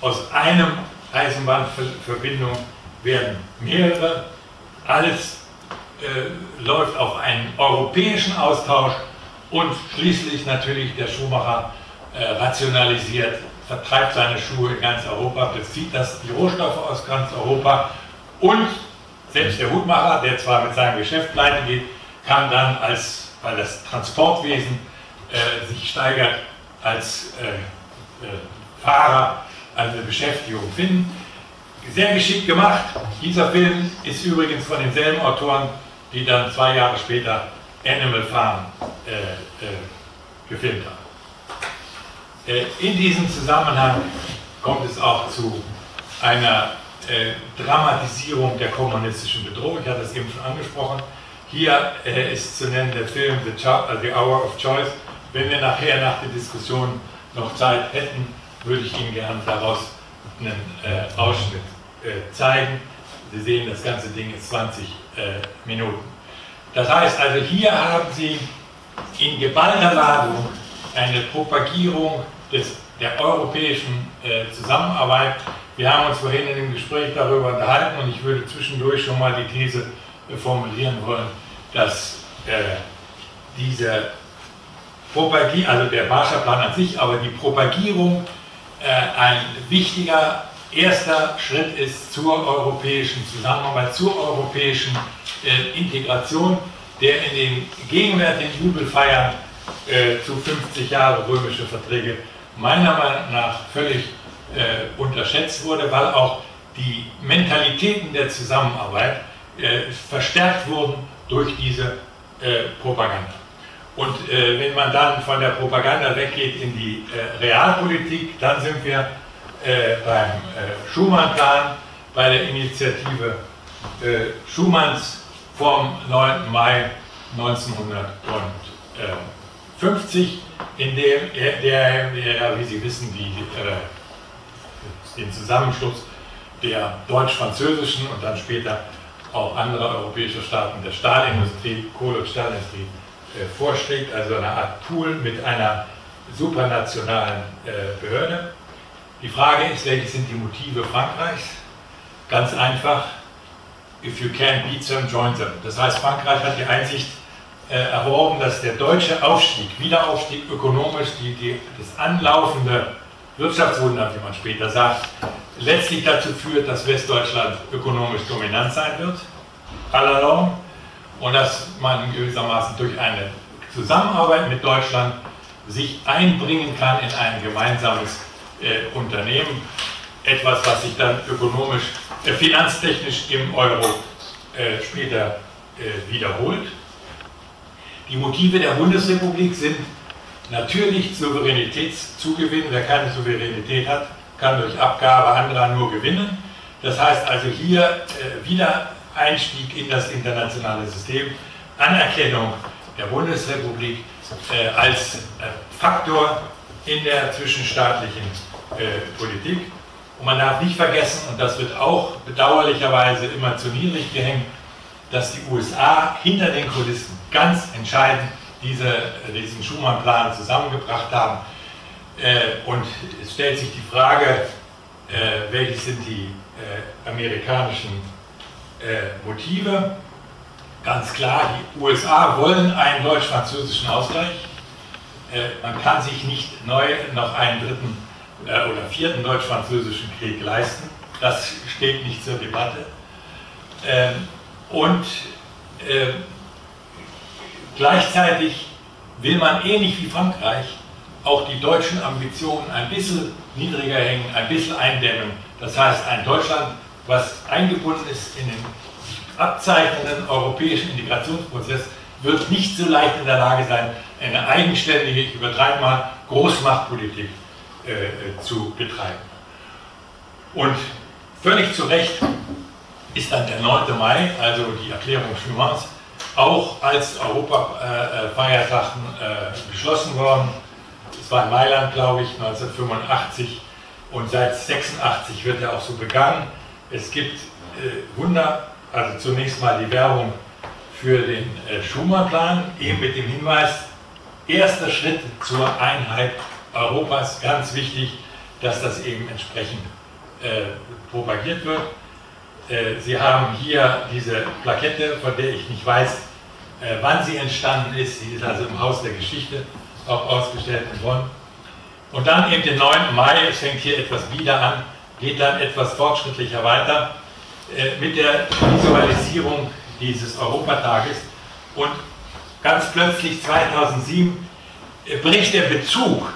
Aus einem Eisenbahnverbindung werden mehrere. Alles äh, läuft auf einen europäischen Austausch und schließlich natürlich der Schuhmacher äh, rationalisiert, vertreibt seine Schuhe in ganz Europa, bezieht das, die Rohstoffe aus ganz Europa und selbst der Hutmacher, der zwar mit seinem Geschäft pleite geht, kann dann, als, weil das Transportwesen äh, sich steigert, als äh, äh, Fahrer eine Beschäftigung finden. Sehr geschickt gemacht. Dieser Film ist übrigens von denselben Autoren, die dann zwei Jahre später Animal Farm äh, gefilmt haben. In diesem Zusammenhang kommt es auch zu einer äh, Dramatisierung der kommunistischen Bedrohung. Ich hatte es eben schon angesprochen. Hier äh, ist zu nennen der Film The, Hour of Choice. Wenn wir nachher nach der Diskussion noch Zeit hätten, würde ich Ihnen gerne daraus einen äh, Ausschnitt äh, zeigen. Sie sehen, das ganze Ding ist 20 Minuten. Das heißt also, hier haben Sie in geballter Ladung eine Propagierung des, der europäischen äh, Zusammenarbeit. Wir haben uns vorhin in dem Gespräch darüber unterhalten und ich würde zwischendurch schon mal die These äh, formulieren wollen, dass äh, diese Propagierung, also der Marshallplan an sich, aber die Propagierung äh, ein wichtiger erster Schritt ist zur europäischen Zusammenarbeit, zur europäischen äh, Integration, der in den gegenwärtigen Jubelfeiern äh, zu 50 Jahre römische Verträge meiner Meinung nach völlig äh, unterschätzt wurde, weil auch die Mentalitäten der Zusammenarbeit äh, verstärkt wurden durch diese äh, Propaganda. Und äh, wenn man dann von der Propaganda weggeht in die äh, Realpolitik, dann sind wir äh, beim Schumann-Plan, bei der Initiative Schumanns vom 9. Mai 1950 in dem er, der, der, wie Sie wissen, die, äh, den Zusammenschluss der deutsch-französischen und dann später auch anderer europäischer Staaten der Stahlindustrie, Kohle- und Stahlindustrie äh, vorschlägt, also eine Art Pool mit einer supranationalen äh, Behörde. Die Frage ist, welche sind die Motive Frankreichs? Ganz einfach, if you can't beat them, join them. Das heißt, Frankreich hat die Einsicht äh, erworben, dass der deutsche Aufstieg, Wiederaufstieg ökonomisch, die, die, das anlaufende Wirtschaftswunder, wie man später sagt, letztlich dazu führt, dass Westdeutschland ökonomisch dominant sein wird, allalong, und dass man gewissermaßen durch eine Zusammenarbeit mit Deutschland sich einbringen kann in ein gemeinsames äh, Unternehmen, etwas, was sich dann ökonomisch, äh, finanztechnisch im Euro äh, später äh, wiederholt. Die Motive der Bundesrepublik sind natürlich Souveränitätszugewinn. Wer keine Souveränität hat, kann durch Abgabe anderer nur gewinnen. Das heißt also hier äh, wieder Einstieg in das internationale System, Anerkennung der Bundesrepublik äh, als äh, Faktor in der zwischenstaatlichen äh, Politik. Und man darf nicht vergessen, und das wird auch bedauerlicherweise immer zu niedrig gehängt, dass die USA hinter den Kulissen ganz entscheidend diese, diesen Schumann-Plan zusammengebracht haben. Äh, und es stellt sich die Frage, äh, welche sind die äh, amerikanischen äh, Motive? Ganz klar, die USA wollen einen deutsch-französischen Ausgleich. Äh, man kann sich nicht neu noch einen dritten äh, oder vierten deutsch-französischen Krieg leisten. Das steht nicht zur Debatte. Ähm, und äh, gleichzeitig will man ähnlich wie Frankreich auch die deutschen Ambitionen ein bisschen niedriger hängen, ein bisschen eindämmen. Das heißt, ein Deutschland, was eingebunden ist in den abzeichnenden europäischen Integrationsprozess, wird nicht so leicht in der Lage sein, eine eigenständige, ich übertreibe mal, Großmachtpolitik äh, zu betreiben. Und völlig zu Recht ist dann der 9. Mai, also die Erklärung Schumanns, auch als Europafeiertag äh, beschlossen worden. Es war in Mailand, glaube ich, 1985 und seit 86 wird er auch so begangen. Es gibt äh, Wunder, also zunächst mal die Werbung für den äh, Schumann-Plan, eben mit dem Hinweis, erster Schritt zur Einheit Europas, ganz wichtig, dass das eben entsprechend äh, propagiert wird. Äh, Sie haben hier diese Plakette, von der ich nicht weiß, äh, wann sie entstanden ist. Sie ist also im Haus der Geschichte auch ausgestellt Bonn. Und dann eben den 9. Mai, es fängt hier etwas wieder an, geht dann etwas fortschrittlicher weiter äh, mit der Visualisierung dieses Europatages. Und ganz plötzlich 2007 äh, bricht der Bezug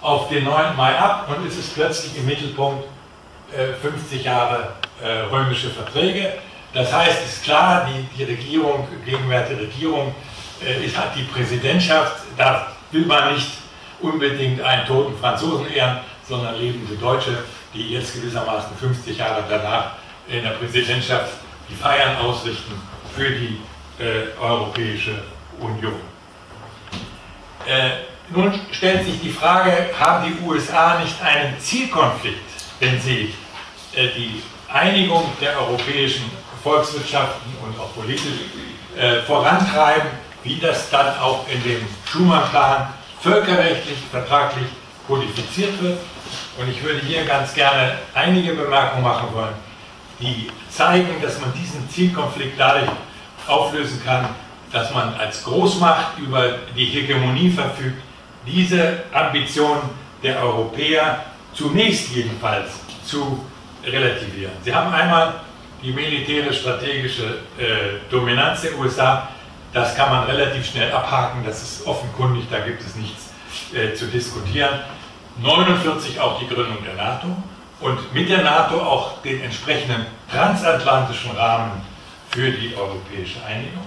auf den 9. Mai ab und es ist plötzlich im Mittelpunkt 50 Jahre römische Verträge. Das heißt, ist klar, die, die Regierung, gegenwärtige Regierung, ist, hat die Präsidentschaft, da will man nicht unbedingt einen toten Franzosen ehren, sondern lebende Deutsche, die jetzt gewissermaßen 50 Jahre danach in der Präsidentschaft die Feiern ausrichten für die äh, Europäische Union. Äh, nun stellt sich die Frage, haben die USA nicht einen Zielkonflikt, wenn sie äh, die Einigung der europäischen Volkswirtschaften und auch politisch äh, vorantreiben, wie das dann auch in dem Schumann-Plan völkerrechtlich, vertraglich kodifiziert wird. Und ich würde hier ganz gerne einige Bemerkungen machen wollen, die zeigen, dass man diesen Zielkonflikt dadurch auflösen kann, dass man als Großmacht über die Hegemonie verfügt, diese Ambitionen der Europäer zunächst jedenfalls zu relativieren. Sie haben einmal die militärisch-strategische äh, Dominanz der USA, das kann man relativ schnell abhaken, das ist offenkundig, da gibt es nichts äh, zu diskutieren. 49 auch die Gründung der NATO und mit der NATO auch den entsprechenden transatlantischen Rahmen für die europäische Einigung.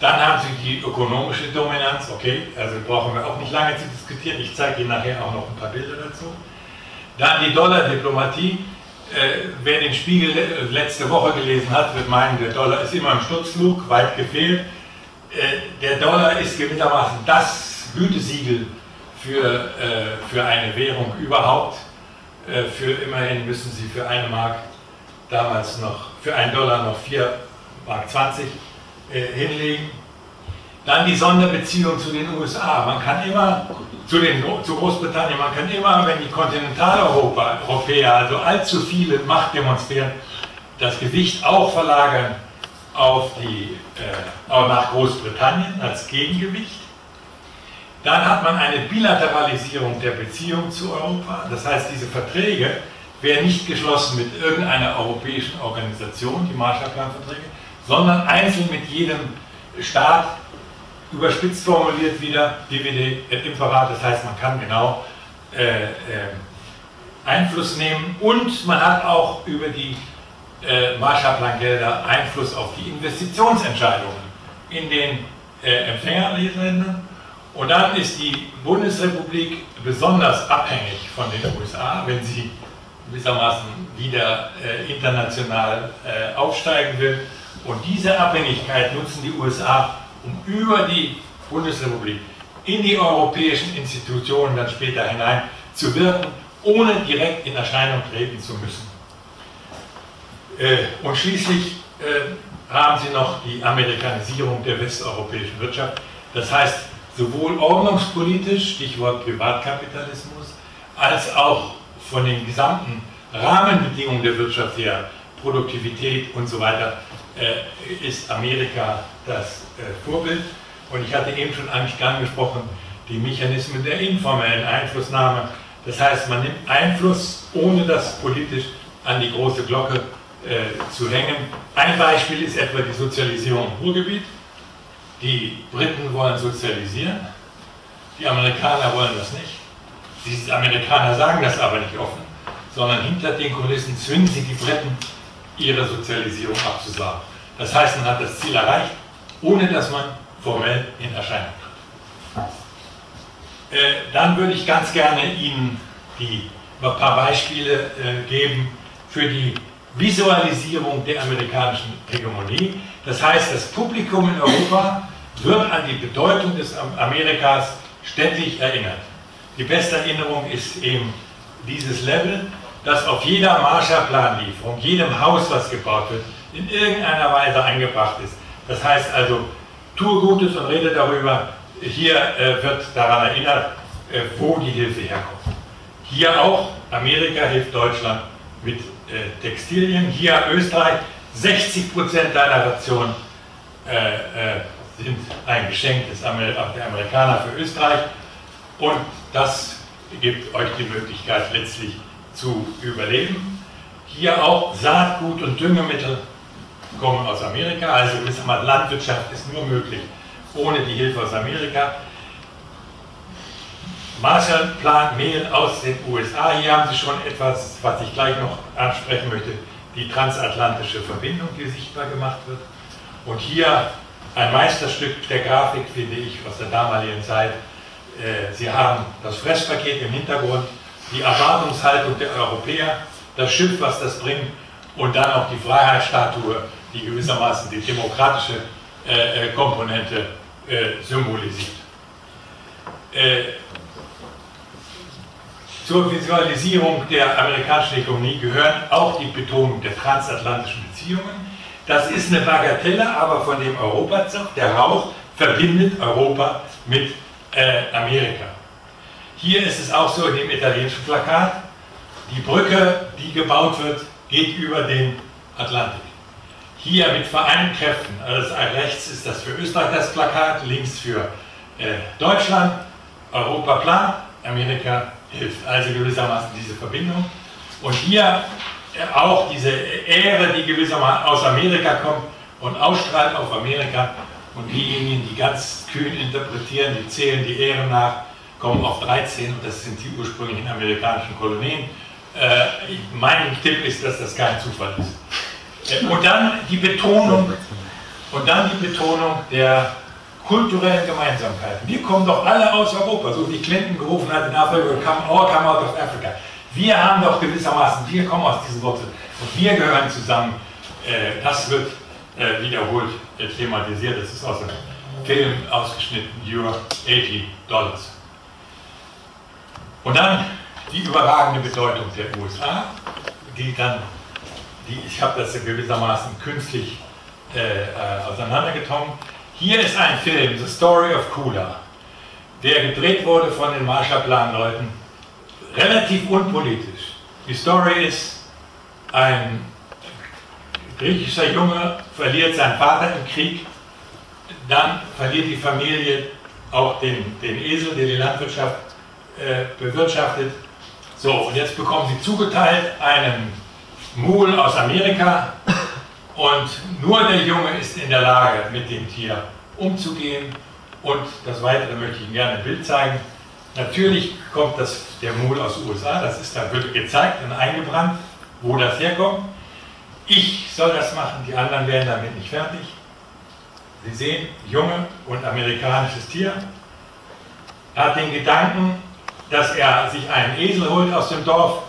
Dann haben Sie die ökonomische Dominanz, okay, also brauchen wir auch nicht lange zu diskutieren, ich zeige Ihnen nachher auch noch ein paar Bilder dazu. Dann die Dollar-Diplomatie. Äh, wer den Spiegel letzte Woche gelesen hat, wird meinen, der Dollar ist immer im Sturzflug, weit gefehlt. Äh, der Dollar ist gewissermaßen das Gütesiegel für, äh, für eine Währung überhaupt. Äh, für immerhin müssen sie für eine Mark damals noch, für einen Dollar noch 4 Mark 20 äh, hinlegen. Dann die Sonderbeziehung zu den USA. Man kann immer, zu, den, zu Großbritannien, man kann immer, wenn die Kontinentaleuropäer, also allzu viele Macht demonstrieren, das Gewicht auch verlagern auf die, äh, auch nach Großbritannien als Gegengewicht. Dann hat man eine Bilateralisierung der Beziehung zu Europa. Das heißt, diese Verträge werden nicht geschlossen mit irgendeiner europäischen Organisation, die Marshallplan-Verträge, sondern einzeln mit jedem Staat, überspitzt formuliert wieder, DVD et impera, das heißt, man kann genau äh, äh, Einfluss nehmen und man hat auch über die äh, Marshallplan-Gelder Einfluss auf die Investitionsentscheidungen in den äh, Empfängerländern und dann ist die Bundesrepublik besonders abhängig von den USA, wenn sie gewissermaßen wieder äh, international äh, aufsteigen will. Und diese Abhängigkeit nutzen die USA, um über die Bundesrepublik in die europäischen Institutionen dann später hinein zu wirken, ohne direkt in Erscheinung treten zu müssen. Äh, und schließlich äh, haben sie noch die Amerikanisierung der westeuropäischen Wirtschaft. Das heißt, sowohl ordnungspolitisch, Stichwort Privatkapitalismus, als auch von den gesamten Rahmenbedingungen der Wirtschaft her, Produktivität und so weiter, äh, ist Amerika das äh, Vorbild. Und ich hatte eben schon eigentlich angesprochen, die Mechanismen der informellen Einflussnahme. Das heißt, man nimmt Einfluss, ohne das politisch an die große Glocke äh, zu hängen. Ein Beispiel ist etwa die Sozialisierung im Ruhrgebiet. Die Briten wollen sozialisieren, die Amerikaner wollen das nicht. Die Amerikaner sagen das aber nicht offen, sondern hinter den Kulissen zwingen sie die Briten, ihre Sozialisierung abzusagen. Das heißt, man hat das Ziel erreicht, ohne dass man formell in Erscheinung tritt. Äh, dann würde ich ganz gerne Ihnen die, ein paar Beispiele äh, geben für die Visualisierung der amerikanischen Hegemonie. Das heißt, das Publikum in Europa wird an die Bedeutung des Amerikas ständig erinnert. Die beste Erinnerung ist eben dieses Level. dass auf jeder Marshallplanlieferung, jedem Haus, was gebaut wird, in irgendeiner Weise eingebracht ist. Das heißt also, tue Gutes und rede darüber. Hier äh, wird daran erinnert, äh, wo die Hilfe herkommt. Hier auch, Amerika hilft Deutschland mit äh, Textilien. Hier Österreich, 60 Prozent deiner Ration äh, äh, sind ein Geschenk des Amer der Amerikaner für Österreich. Und das gibt euch die Möglichkeit, letztlich zu überleben. Hier auch Saatgut und Düngemittel kommen aus Amerika, also gewissermaßen Landwirtschaft ist nur möglich ohne die Hilfe aus Amerika. Marshallplan Mehl aus den USA. Hier haben Sie schon etwas, was ich gleich noch ansprechen möchte, die transatlantische Verbindung, die sichtbar gemacht wird. Und hier ein Meisterstück der Grafik, finde ich, aus der damaligen Zeit. Äh, Sie haben das Fresspaket im Hintergrund, die Erwartungshaltung der Europäer, das Schiff, was das bringt, und dann auch die Freiheitsstatue, die gewissermaßen die demokratische äh, äh Komponente symbolisiert. Zur Visualisierung der amerikanischen Ökonomie gehört auch die Betonung der transatlantischen Beziehungen. Das ist eine Bagatelle, aber von dem Europazug, der Rauch, verbindet Europa mit äh, Amerika. Hier ist es auch so in dem italienischen Plakat, die Brücke, die gebaut wird, geht über den Atlantik. Hier mit vereinten Kräften, also rechts ist das für Österreich das Plakat, links für äh, Deutschland, Europa plant, Amerika hilft. Also gewissermaßen diese Verbindung. Und hier äh, auch diese Ehre, die gewissermaßen aus Amerika kommt und ausstrahlt auf Amerika. Und diejenigen, die ganz kühn interpretieren, die zählen die Ehren nach, kommen auf 13 und das sind die ursprünglichen amerikanischen Kolonien. Äh, mein Tipp ist, dass das kein Zufall ist. Äh, und dann die Betonung, und dann die Betonung der kulturellen Gemeinsamkeiten. Wir kommen doch alle aus Europa, so wie Clinton gerufen hat in Afrika, come, all come out of Africa. Wir haben doch gewissermaßen, wir kommen aus diesen Wurzeln und wir gehören zusammen. Äh, das wird äh, wiederholt äh, thematisiert. Das ist aus dem Film ausgeschnitten, Euro 80 Dollars. Und dann die überragende Bedeutung der USA, die dann, die, ich habe das gewissermaßen künstlich äh, äh auseinandergetommen, hier ist ein Film, The Story of Kula, der gedreht wurde von den Marshallplan-Leuten, relativ unpolitisch. Die Story ist, ein griechischer Junge verliert seinen Vater im Krieg, dann verliert die Familie auch den, den Esel, der die Landwirtschaft äh, bewirtschaftet. So, und jetzt bekommen sie zugeteilt einen Mul aus Amerika, und nur der Junge ist in der Lage, mit dem Tier umzugehen. Und das Weitere möchte ich Ihnen gerne im Bild zeigen. Natürlich kommt das, der Mul aus den USA, das ist da wird gezeigt und eingebrannt, wo das herkommt. Ich soll das machen, die anderen werden damit nicht fertig. Sie sehen, Junge und amerikanisches Tier. Er hat den Gedanken, dass er sich einen Esel holt aus dem Dorf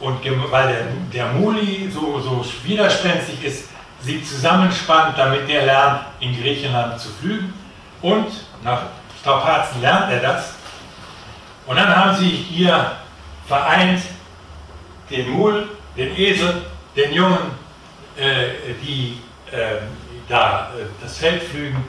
und weil der, der Muli so, so widerspenstig ist, sie zusammenspannt, damit er lernt, in Griechenland zu flügen. Und nach Strapazen lernt er das. Und dann haben sie hier vereint den Mul, den Esel, den Jungen, äh, die äh, da äh, das Feld pflügen,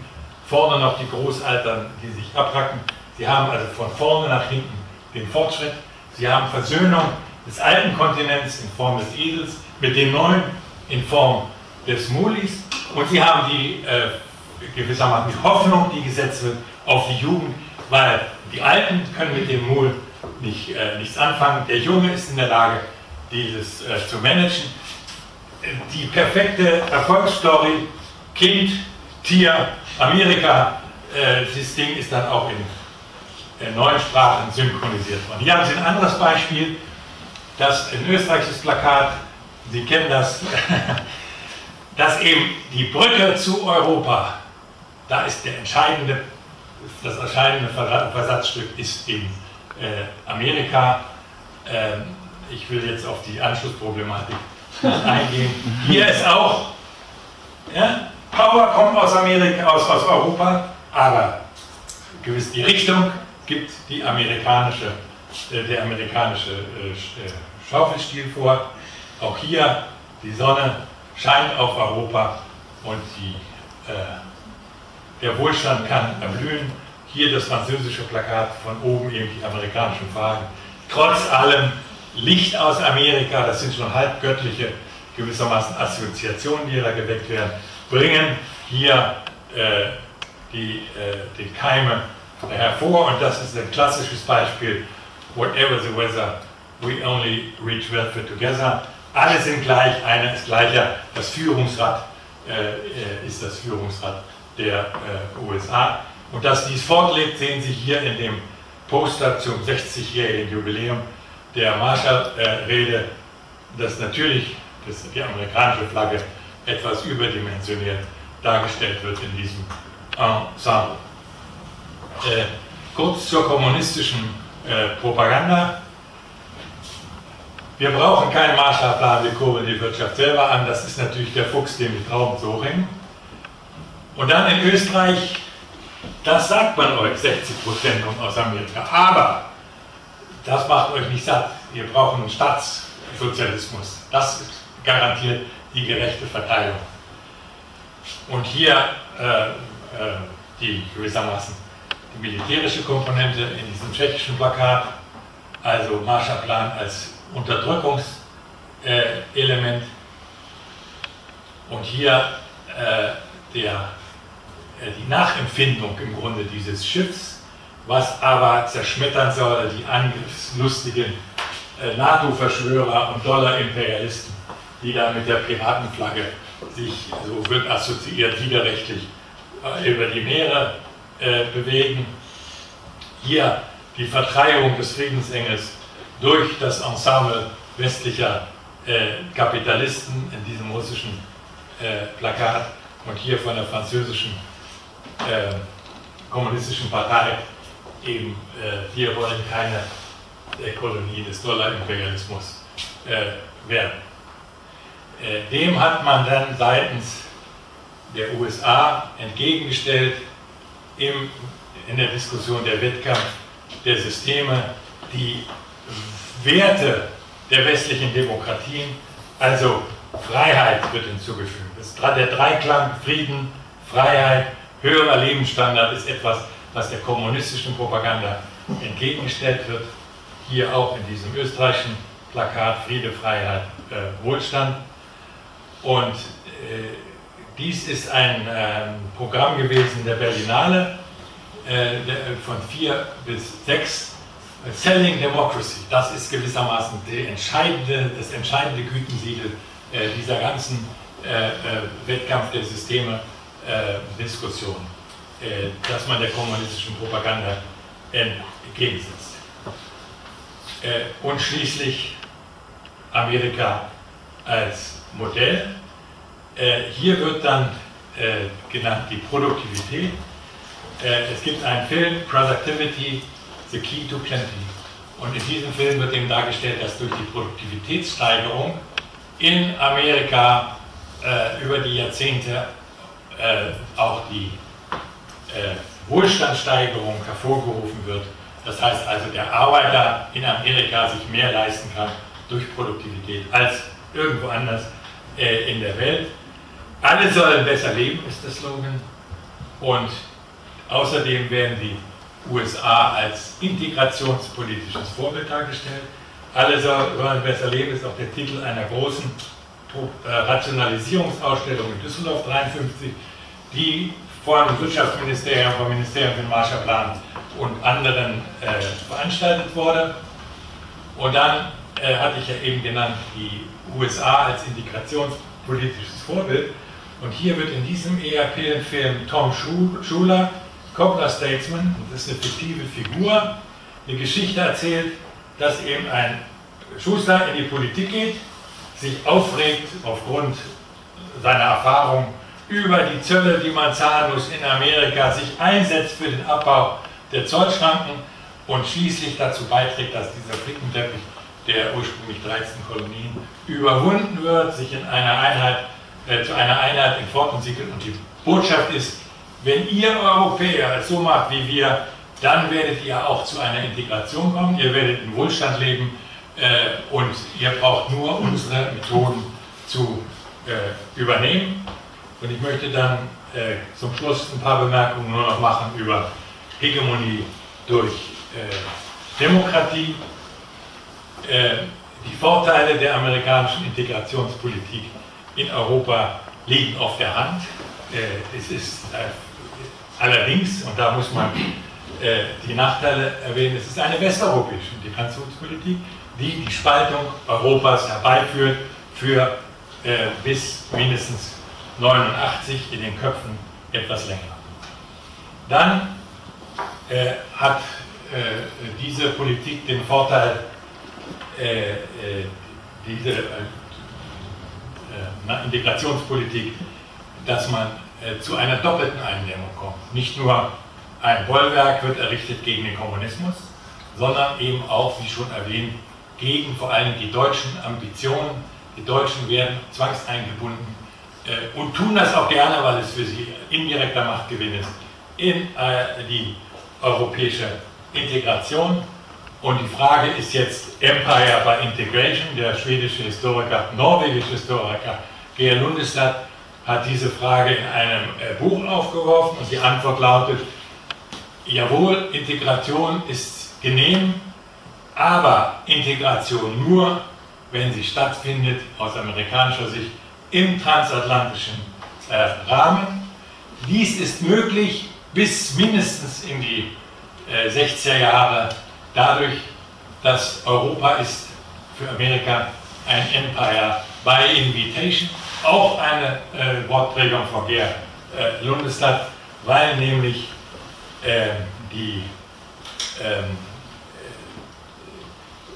vorne noch die Großeltern, die sich abracken. Sie haben also von vorne nach hinten den Fortschritt. Sie haben Versöhnung des alten Kontinents in Form des Esels mit dem neuen in Form des Mulis und sie haben die äh, gewissermaßen die Hoffnung, die gesetzt wird auf die Jugend, weil die Alten können mit dem Mul nicht, äh, nichts anfangen. Der Junge ist in der Lage, dieses äh, zu managen. Die perfekte Erfolgsstory, Kind, Tier, Amerika, äh, dieses Ding ist dann auch in, in neun Sprachen synchronisiert worden. Hier haben Sie ein anderes Beispiel, das ein österreichisches Plakat, Sie kennen das, dass eben die Brücke zu Europa, da ist der entscheidende, das entscheidende Versatzstück ist in äh, Amerika. Ähm, ich will jetzt auf die Anschlussproblematik eingehen. Hier ist auch, ja, Power kommt aus Amerika, aus, aus Europa, aber gewiss die Richtung gibt die amerikanische, äh, der amerikanische äh, äh Schaufelstiel vor. Auch hier die Sonne scheint auf Europa und die, äh, der Wohlstand kann erblühen. Hier das französische Plakat, von oben eben die amerikanischen Farben. Trotz allem Licht aus Amerika, das sind schon halbgöttliche gewissermaßen Assoziationen, die da geweckt werden, bringen hier äh, die, äh, die Keime hervor und das ist ein klassisches Beispiel, whatever the weather, we only reach welfare together. Alle sind gleich, einer ist gleicher, das Führungsrad äh, ist das Führungsrad der äh, USA. Und dass dies fortlebt, sehen Sie hier in dem Poster zum 60-jährigen Jubiläum der Marshall-Rede, dass natürlich dass die amerikanische Flagge etwas überdimensioniert dargestellt wird in diesem Ensemble. Äh, kurz zur kommunistischen äh, Propaganda. Wir brauchen keinen Marshallplan, wir kurbeln die Wirtschaft selber an. Das ist natürlich der Fuchs, dem die Trauben so hängen. Und dann in Österreich, das sagt man euch, 60 Prozent aus Amerika. Aber das macht euch nicht satt. Wir brauchen einen Staatssozialismus. Das garantiert die gerechte Verteilung. Und hier äh, äh, die gewissermaßen die militärische Komponente in diesem tschechischen Plakat, also Marshallplan als Unterdrückungselement. Und hier äh, der, äh, die Nachempfindung im Grunde dieses Schiffs, was aber zerschmettern soll, die angriffslustigen äh, NATO-Verschwörer und Dollar-Imperialisten, die da mit der Piratenflagge sich, so wird assoziiert, widerrechtlich über die Meere bewegen. Hier die Vertreibung des Friedensengels durch das Ensemble westlicher äh, Kapitalisten in diesem russischen äh, Plakat und hier von der französischen äh, kommunistischen Partei eben, äh, wir wollen keine Kolonie des Dollarimperialismus werden. dem hat man dann seitens der USA entgegengestellt, im, in der Diskussion der Wettkampf der Systeme die Werte der westlichen Demokratien, also Freiheit wird hinzugefügt. Der Dreiklang Frieden, Freiheit, höherer Lebensstandard ist etwas, was der kommunistischen Propaganda entgegengestellt wird. Hier auch in diesem österreichischen Plakat Friede, Freiheit, äh, Wohlstand. Und äh, dies ist ein äh, Programm gewesen der Berlinale äh, von vier bis sechs. Selling Democracy, das ist gewissermaßen entscheidende, das entscheidende Gütensiegel äh, dieser ganzen äh, äh, Wettkampf der Systeme äh, Diskussion, dass man der kommunistischen Propaganda entgegensetzt. und schließlich Amerika als Modell äh, hier wird dann äh, genannt die Produktivität. Äh, es gibt einen Film, Productivity, The Key to Plenty. Und in diesem Film wird eben dargestellt, dass durch die Produktivitätssteigerung in Amerika äh, über die Jahrzehnte äh, auch die äh, Wohlstandssteigerung hervorgerufen wird. Das heißt also, der Arbeiter in Amerika sich mehr leisten kann durch Produktivität als irgendwo anders in der Welt. Alle sollen besser leben, ist der Slogan. Und außerdem werden die USA als integrationspolitisches Vorbild dargestellt. Alle sollen besser leben, ist auch der Titel einer großen äh, Rationalisierungsausstellung in Düsseldorf 53, die vom Wirtschaftsministerium, vom Ministerium für den Marshallplan und anderen äh, veranstaltet wurde. Und dann äh, hatte ich ja eben genannt, die USA als integrationspolitisches Vorbild. Und hier wird in diesem ERP-Film Tom Schuler, Cobra Statesman, das ist eine fiktive Figur, eine Geschichte erzählt, dass eben ein Schuster in die Politik geht, sich aufregt aufgrund seiner Erfahrung über die Zölle, die man zahlen muss in Amerika, sich einsetzt für den Abbau der Zollschranken und schließlich dazu beiträgt, dass dieser Flickenteppich der ursprünglich 13 Kolonien überwunden wird, sich in einer Einheit äh, zu einer Einheit in Fort Siegel. Und die Botschaft ist, wenn ihr Europäer es so macht wie wir, dann werdet ihr auch zu einer Integration kommen, ihr werdet in Wohlstand leben äh, und ihr braucht nur unsere Methoden zu äh, übernehmen. Und ich möchte dann äh, zum Schluss ein paar Bemerkungen nur noch machen über Hegemonie durch äh, Demokratie. Äh, die Vorteile der amerikanischen Integrationspolitik in Europa liegen auf der Hand. Äh, es ist allerdings, und da muss man äh, die Nachteile erwähnen, es ist eine westeuropäische Integrationspolitik, die die Spaltung Europas herbeiführt für bis mindestens 89 in den Köpfen etwas länger. Dann äh, hat äh, diese Politik den Vorteil, äh, äh diese äh, äh, Integrationspolitik, dass man zu einer doppelten Eindämmung kommt. Nicht nur ein Bollwerk wird errichtet gegen den Kommunismus, sondern eben auch, wie schon erwähnt, gegen vor allem die deutschen Ambitionen. Die Deutschen werden zwangseingebunden äh, und tun das auch gerne, weil es für sie indirekter Machtgewinn ist, in äh, die europäische Integration. Und die Frage ist jetzt Empire by Integration. Der schwedische Historiker, norwegische Historiker Geir Lundestad hat diese Frage in einem äh, Buch aufgeworfen und die Antwort lautet, jawohl, Integration ist genehm, aber Integration nur, wenn sie stattfindet, aus amerikanischer Sicht, im transatlantischen äh, Rahmen. Dies ist möglich bis mindestens in die äh, 60er Jahre dadurch, dass Europa ist für Amerika ein Empire by Invitation, auch eine äh, Wortprägung von Gehr äh, Lundestad, weil nämlich äh, die ähm,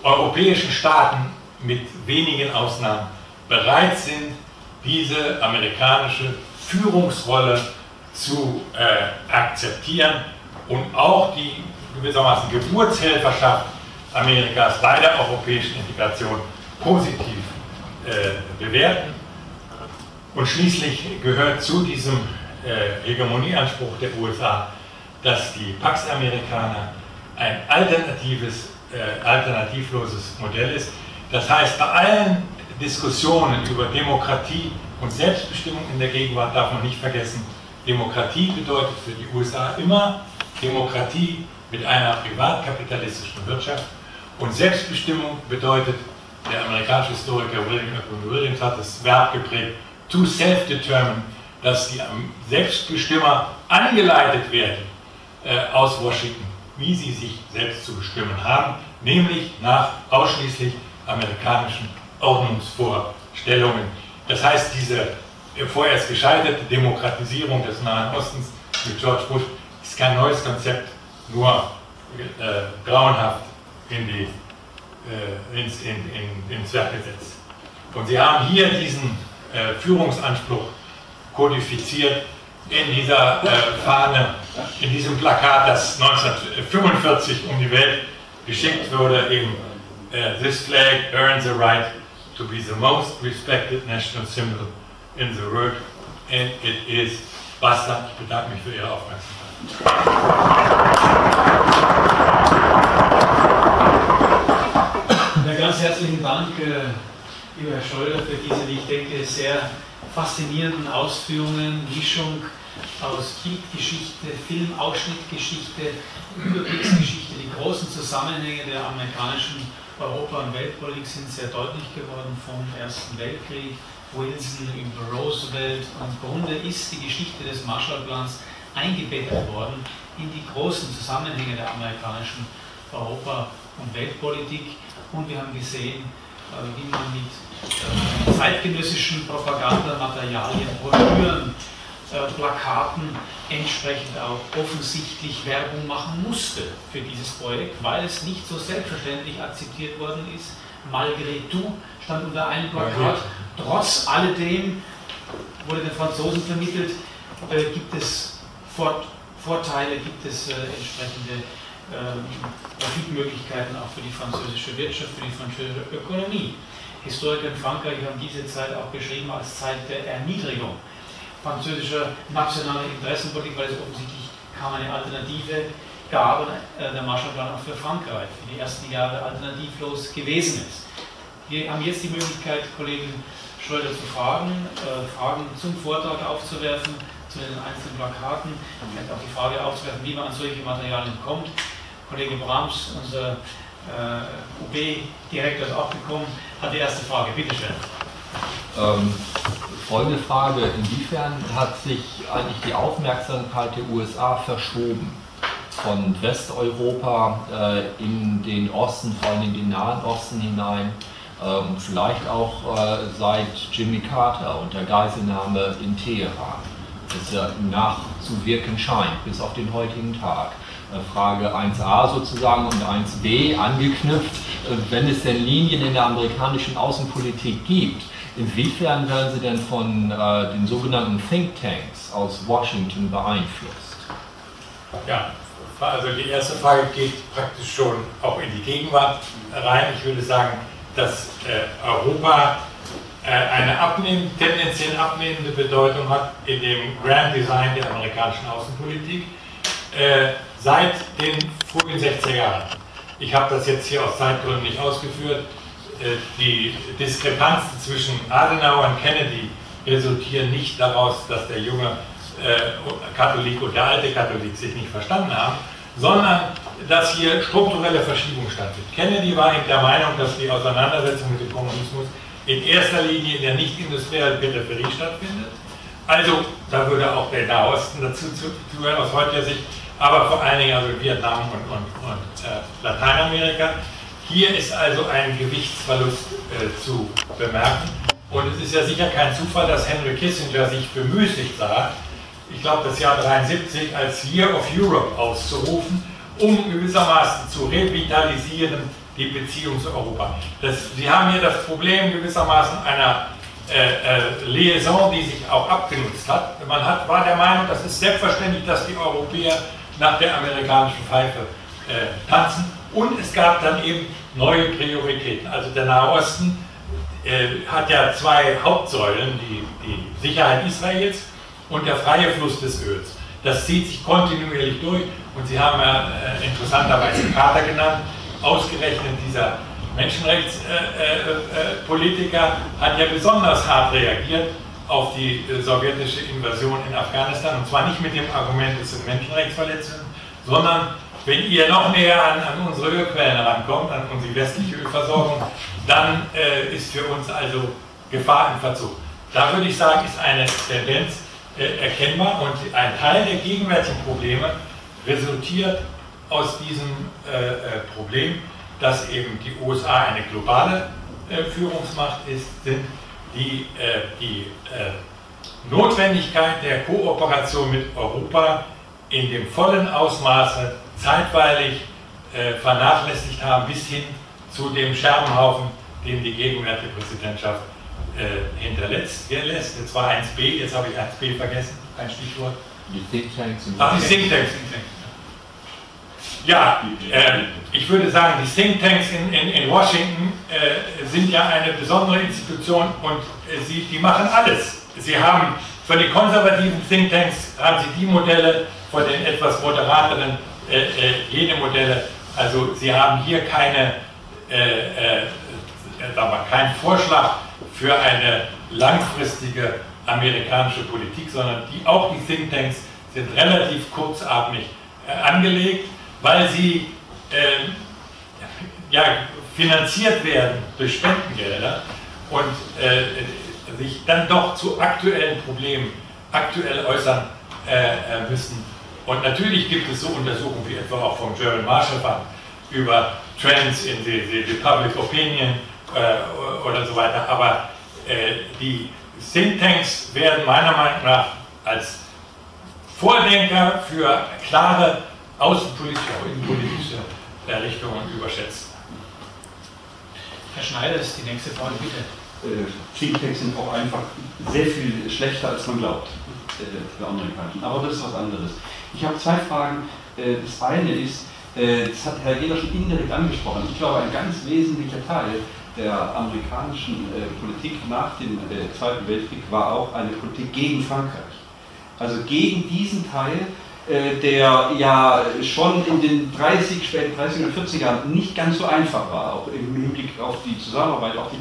äh, europäischen Staaten mit wenigen Ausnahmen bereit sind, diese amerikanische Führungsrolle zu äh, akzeptieren und auch die gewissermaßen Geburtshelferschaft Amerikas bei der europäischen Integration positiv äh, bewerten. Und schließlich gehört zu diesem äh, Hegemonieanspruch der USA, dass die Pax Amerikaner ein alternatives, äh, alternativloses Modell ist. Das heißt, bei allen Diskussionen über Demokratie und Selbstbestimmung in der Gegenwart darf man nicht vergessen, Demokratie bedeutet für die USA immer Demokratie mit einer privatkapitalistischen Wirtschaft und Selbstbestimmung bedeutet, der amerikanische Historiker William Williams hat das Verb geprägt, to self-determine, dass die Selbstbestimmer angeleitet werden äh, aus Washington, wie sie sich selbst zu bestimmen haben, nämlich nach ausschließlich amerikanischen Ordnungsvorstellungen. Das heißt, diese vorerst gescheiterte Demokratisierung des Nahen Ostens mit George Bush ist kein neues Konzept, nur äh, grauenhaft in die, äh, ins, in, in, ins Werk gesetzt. Und Sie haben hier diesen äh, Führungsanspruch kodifiziert in dieser äh, Fahne, in diesem Plakat, das 1945 um die Welt geschickt wurde, eben uh, this flag earns the right to be the most respected national symbol in the world and it is basta. Ich bedanke mich für Ihre Aufmerksamkeit. Ja, ganz herzlichen Dank, äh, lieber Herr Schröder, für diese, wie ich denke, sehr faszinierenden Ausführungen, Mischung aus Bildgeschichte, Filmausschnittgeschichte, Überblicksgeschichte, die großen Zusammenhänge der amerikanischen Europa- und Weltpolitik sind sehr deutlich geworden vom Ersten Weltkrieg, Wilson über Roosevelt. Und im Grunde ist die Geschichte des Marshallplans eingebettet worden in die großen Zusammenhänge der amerikanischen Europa- und Weltpolitik. Und wir haben gesehen, äh, wie man mit zeitgenössischen Propagandamaterialien, Broschüren, äh, Plakaten entsprechend auch offensichtlich Werbung machen musste für dieses Projekt, weil es nicht so selbstverständlich akzeptiert worden ist. Malgré tout stand unter einem Plakat. Trotz alledem wurde den Franzosen vermittelt, äh, gibt es Fort Vorteile, gibt es äh, entsprechende ähm, Profitmöglichkeiten auch für die französische Wirtschaft, für die französische Ökonomie. Historiker in Frankreich haben diese Zeit auch beschrieben als Zeit der Erniedrigung französischer nationaler Interessenpolitik, weil es offensichtlich kaum eine Alternative Gabe der Marshallplan auch für Frankreich, für die ersten Jahre alternativlos gewesen ist. Wir haben jetzt die Möglichkeit, Kollegen Schröder zu fragen, äh, Fragen zum Vortrag aufzuwerfen, zu den einzelnen Plakaten, vielleicht auch die Frage aufzuwerfen, wie man an solche Materialien kommt. Kollege Brahms, unser äh, UB-Direktor, ist auch gekommen, hat die erste Frage. Bitte schön. Ähm, folgende Frage: Inwiefern hat sich eigentlich die Aufmerksamkeit der USA verschoben von Westeuropa äh, in den Osten, vor allem in den Nahen Osten hinein? Ähm, vielleicht auch äh, seit Jimmy Carter und der Geiselnahme in Teheran, das ja nachzuwirken scheint, bis auf den heutigen Tag. Äh, Frage 1a sozusagen und 1b angeknüpft, äh, wenn es denn Linien in der amerikanischen Außenpolitik gibt, inwiefern werden sie denn von äh, den sogenannten Thinktanks aus Washington beeinflusst? Ja, also die erste Frage geht praktisch schon auch in die Gegenwart rein. Ich würde sagen, dass Europa eine abnehm, tendenziell abnehmende Bedeutung hat in dem Grand Design der amerikanischen Außenpolitik seit den frühen 60er Jahren. Ich habe das jetzt hier aus Zeitgründen nicht ausgeführt. Äh, die Diskrepanzen zwischen Adenauer und Kennedy resultieren nicht daraus, dass der junge äh, Katholik und der alte Katholik sich nicht verstanden haben, sondern dass hier strukturelle Verschiebung stattfindet. Kennedy war in der Meinung, dass die Auseinandersetzung mit dem Kommunismus in erster Linie in der nicht-industriellen Peripherie stattfindet. Also, da würde auch der Nahosten dazu zuhören aus heutiger Sicht, aber vor allen Dingen also Vietnam und, und, und äh, Lateinamerika. Hier ist also ein Gewichtsverlust äh, zu bemerken. Und es ist ja sicher kein Zufall, dass Henry Kissinger sich bemüßigt sah, ich glaube das Jahr 73 als Year of Europe auszurufen, um gewissermaßen zu revitalisieren die Beziehung zu Europa. Das, Sie haben hier das Problem gewissermaßen einer äh, äh, Liaison, die sich auch abgenutzt hat. Man hat, war der Meinung, das ist selbstverständlich, dass die Europäer nach der amerikanischen Pfeife äh, tanzen. Und es gab dann eben neue Prioritäten. Also der Nahe Osten äh, hat ja zwei Hauptsäulen, die, die Sicherheit Israels und der freie Fluss des Öls. Das zieht sich kontinuierlich durch und Sie haben ja äh, interessanterweise Carter genannt. Ausgerechnet dieser Menschenrechtspolitiker äh, äh, hat ja besonders hart reagiert auf die äh, sowjetische Invasion in Afghanistan und zwar nicht mit dem Argument, es sind Menschenrechtsverletzungen, sondern wenn ihr noch näher an, an unsere Ölquellen rankommt, an unsere westliche Ölversorgung, dann äh, ist für uns also Gefahr im Verzug. Da würde ich sagen, ist eine Tendenz, äh, erkennbar und ein Teil der gegenwärtigen Probleme resultiert aus diesem äh, äh, Problem, dass eben die USA eine globale äh, Führungsmacht ist, sind die, äh, die äh, Notwendigkeit der Kooperation mit Europa in dem vollen Ausmaße zeitweilig vernachlässigt haben, bis hin zu dem Scherbenhaufen, den die gegenwärtige Präsidentschaft äh, hinterlässt. lässt. Jetzt war 1b, jetzt habe ich 1b vergessen, ein Stichwort. Die Thinktanks. Ach, die Thinktanks. Ja, äh, ich würde sagen, die Thinktanks in, in, in Washington äh, sind ja eine besondere Institution und äh, sie, die machen alles. Sie haben für die konservativen Thinktanks haben sie die Modelle, für den etwas moderateren äh, äh, jene Modelle. Also sie haben hier keine, äh, äh, keinen Vorschlag für eine langfristige amerikanische Politik, sondern die, auch die Thinktanks sind relativ kurzatmig angelegt, weil sie äh, ja, finanziert werden durch Spendengelder und äh, sich dann doch zu aktuellen Problemen aktuell äußern äh, äh, müssen. Und natürlich gibt es so Untersuchungen wie etwa auch vom German Marshall Fund über Trends in the, the Public Opinion äh, oder so weiter. Aber äh, die Thinktanks werden meiner Meinung nach als Vordenker für klare außenpolitische, und innenpolitische Richtungen überschätzt. Herr Schneider ist die nächste Frage, bitte. Äh, Thinktanks sind auch einfach sehr viel schlechter, als man glaubt, äh, für Amerikaner. Aber das ist was anderes. Ich habe zwei Fragen. Äh, das eine ist, das hat Herr Jeder schon indirekt angesprochen. Ich glaube, ein ganz wesentlicher Teil der amerikanischen äh, Politik nach dem äh, Zweiten Weltkrieg war auch eine Politik gegen Frankreich. Also gegen diesen Teil äh, der ja schon in den 30, späten 30 und 40 Jahren nicht ganz so einfach war, auch im Hinblick auf die Zusammenarbeit, auch die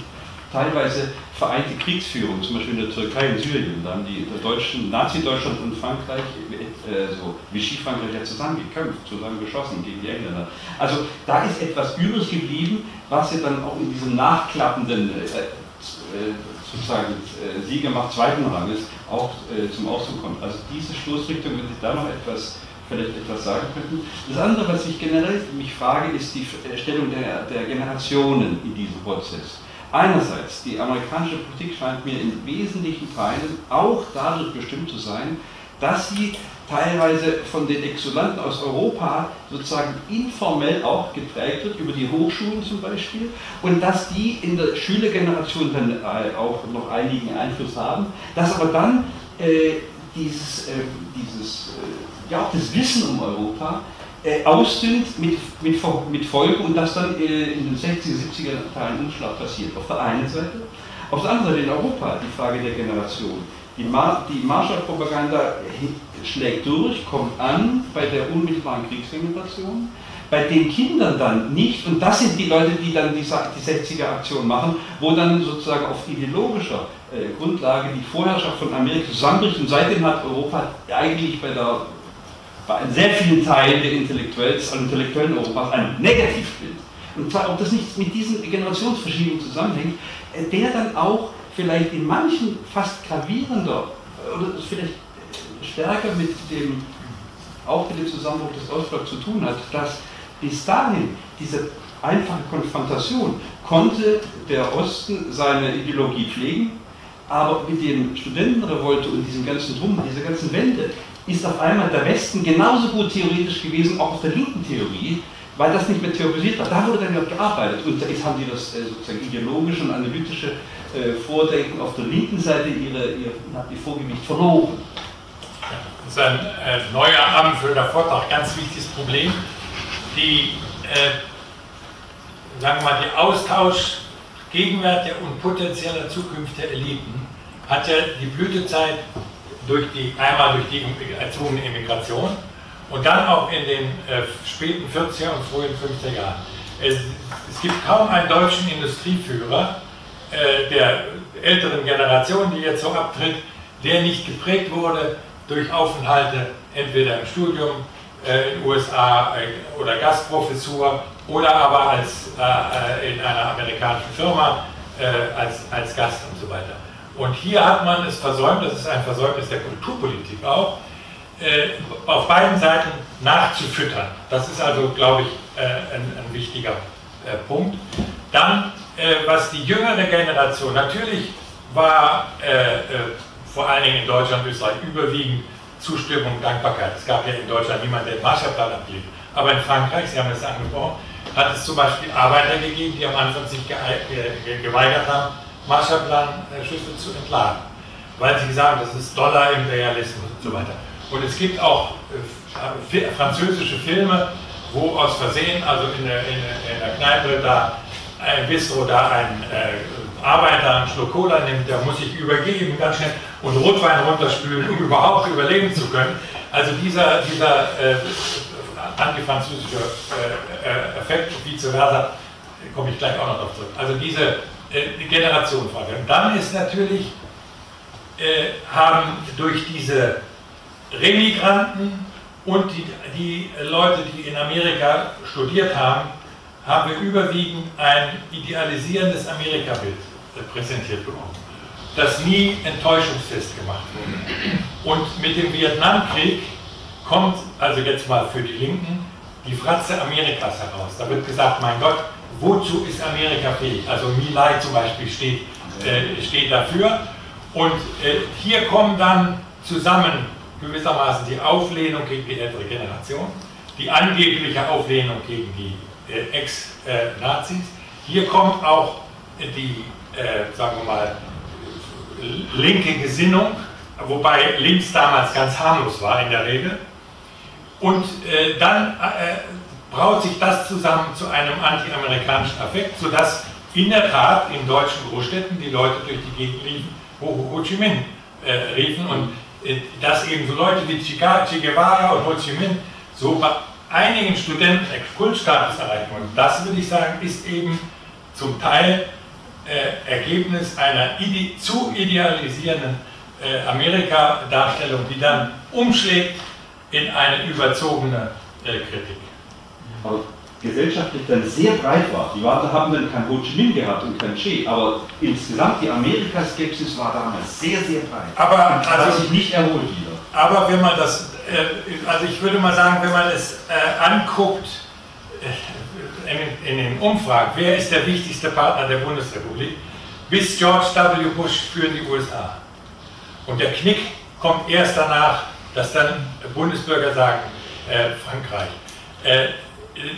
teilweise vereinte Kriegsführung, zum Beispiel in der Türkei und Syrien. Da haben die Deutschen, Nazi-Deutschland und Frankreich, äh, so Vichy-Frankreich ja zusammen gekämpft, zusammen geschossen gegen die Engländer. Also da ist etwas übrig geblieben, was ja dann auch in diesem nachklappenden äh, äh sozusagen äh, Siegermacht zweiten Ranges auch äh, zum Ausdruck kommt. Also diese Stoßrichtung, wenn Sie da noch etwas vielleicht etwas sagen könnten. Das andere, was ich generell mich frage, ist die Stellung der, der Generationen in diesem Prozess. Einerseits, die amerikanische Politik scheint mir in wesentlichen Teilen auch dadurch bestimmt zu sein, dass sie teilweise von den Exulanten aus Europa sozusagen informell auch geprägt wird, über die Hochschulen zum Beispiel, und dass die in der Schülergeneration dann äh, auch noch einigen Einfluss haben, dass aber dann äh, dieses, äh, dieses äh, ja, auch das Wissen um Europa äh, ausdünnt mit, mit, mit Folgen und das dann äh, in den 60er, 70er Teilen Umschlag passiert. Auf der einen Seite. Auf der anderen Seite in Europa die Frage der Generation. Die, Mar die Marshall-Propaganda schlägt durch, kommt an bei der unmittelbaren Kriegsgeneration, bei den Kindern dann nicht, und das sind die Leute, die dann die, die 60er-Aktion machen, wo dann sozusagen auf ideologischer äh, Grundlage die Vorherrschaft von Amerika zusammenbricht und seitdem hat Europa eigentlich bei, der, bei sehr vielen Teilen der Intellektuellen, also Intellektuellen Europas ein Negativbild. Und zwar, ob das nicht mit diesen Generationsverschiebungen zusammenhängt, äh, der dann auch vielleicht in manchen fast gravierender oder vielleicht stärker mit dem auch mit dem Zusammenbruch des Ostblocks zu tun hat, dass bis dahin diese einfache Konfrontation konnte der Osten seine Ideologie pflegen, aber mit dem Studentenrevolte und diesem ganzen Drum, dieser ganzen Wende, ist auf einmal der Westen genauso gut theoretisch gewesen, auch auf der linken Theorie, weil das nicht mehr theorisiert war. Da wurde dann ja gearbeitet und da haben die das äh, sozusagen ideologische und analytische äh, Vordenken auf der linken Seite ihre, ihr, ihr Vorgewicht verloren. Das ist ein äh, neuer abendfüllender Vortrag, ganz wichtiges Problem. Die, äh, sagen wir mal, der Austausch gegenwärtiger und potenzieller zukünftiger Eliten hat ja die Blütezeit durch die, einmal durch die erzwungene Immigration und dann auch in den äh, späten 40er und frühen 50er Jahren. Es, es gibt kaum einen deutschen Industrieführer äh, der älteren Generation, die jetzt so abtritt, der nicht geprägt wurde durch Aufenthalte entweder im Studium äh, in den USA äh, oder Gastprofessur oder aber als, äh, in einer amerikanischen Firma äh, als, als Gast und so weiter. Und hier hat man es versäumt, das ist ein Versäumnis der Kulturpolitik auch, äh, auf beiden Seiten nachzufüttern. Das ist also, glaube ich, äh, ein, ein, wichtiger Punkt. Dann, was die jüngere Generation, natürlich war vor allen Dingen in Deutschland und Österreich überwiegend Zustimmung und Dankbarkeit. Es gab ja in Deutschland niemanden, der den Marshallplan ablehnt. Aber in Frankreich, Sie haben es angesprochen, hat es zum Beispiel Arbeiter gegeben, die am Anfang sich geweigert haben, Marshallplan-Schüsse zu entladen. Weil sie sagen, das ist Dollar-Imperialismus und so weiter. Und es gibt auch äh, französische Filme, wo aus Versehen, also in der, in der Kneipe da ein Bistro da ein äh, Arbeiter einen Schluck Cola nimmt, der muss sich übergeben, ganz schnell und Rotwein runterspülen, um überhaupt überleben zu können. Also dieser, dieser äh, antifranzösische äh, äh Effekt, vice versa, komme ich gleich auch noch darauf zurück. Also diese äh, Generationenfrage. Und dann ist natürlich, äh, haben durch diese Remigranten und die, die Leute, die in Amerika studiert haben, haben wir überwiegend ein idealisierendes Amerikabild präsentiert bekommen, das nie enttäuschungsfest gemacht wurde. Und mit dem Vietnamkrieg kommt, also jetzt mal für die Linken, die Fratze Amerikas heraus. Da wird gesagt, mein Gott, wozu ist Amerika fähig? Also Milay zum Beispiel steht, äh, steht dafür. Und äh, hier kommen dann zusammen gewissermaßen die Auflehnung gegen die ältere Generation, die angebliche Auflehnung gegen die äh, Ex-Nazis. Hier kommt auch die äh, sagen wir mal, linke Gesinnung, wobei links damals ganz harmlos war in der Regel. Und äh, dann äh, braut sich das zusammen zu einem anti-amerikanischen Affekt, sodass in der Tat in deutschen Großstädten die Leute durch die Gegend liefen, wo Ho Chi Minh äh, riefen. Und äh, dass eben so Leute wie Che Guevara und Ho Chi Minh so bei einigen Studenten Kultstatus erreichen wollen. Das würde ich sagen, ist eben zum Teil äh, Ergebnis einer ide zu idealisierenden äh, Amerika-Darstellung, die dann umschlägt in eine überzogene äh, Kritik. Aber gesellschaftlich dann sehr breit war. Die Warte haben dann kein Ho Chi Minh gehabt und kein Che, aber insgesamt die Amerikaskepsis war damals sehr, sehr breit. Aber und hat also, sich nicht erholt wieder. Aber wenn man das, äh, also ich würde mal sagen, wenn man es äh, anguckt, äh, in, den Umfragen, wer ist der wichtigste Partner der Bundesrepublik, bis George W. Bush führen die USA. Und der Knick kommt erst danach, dass dann Bundesbürger sagen, äh, Frankreich. Äh,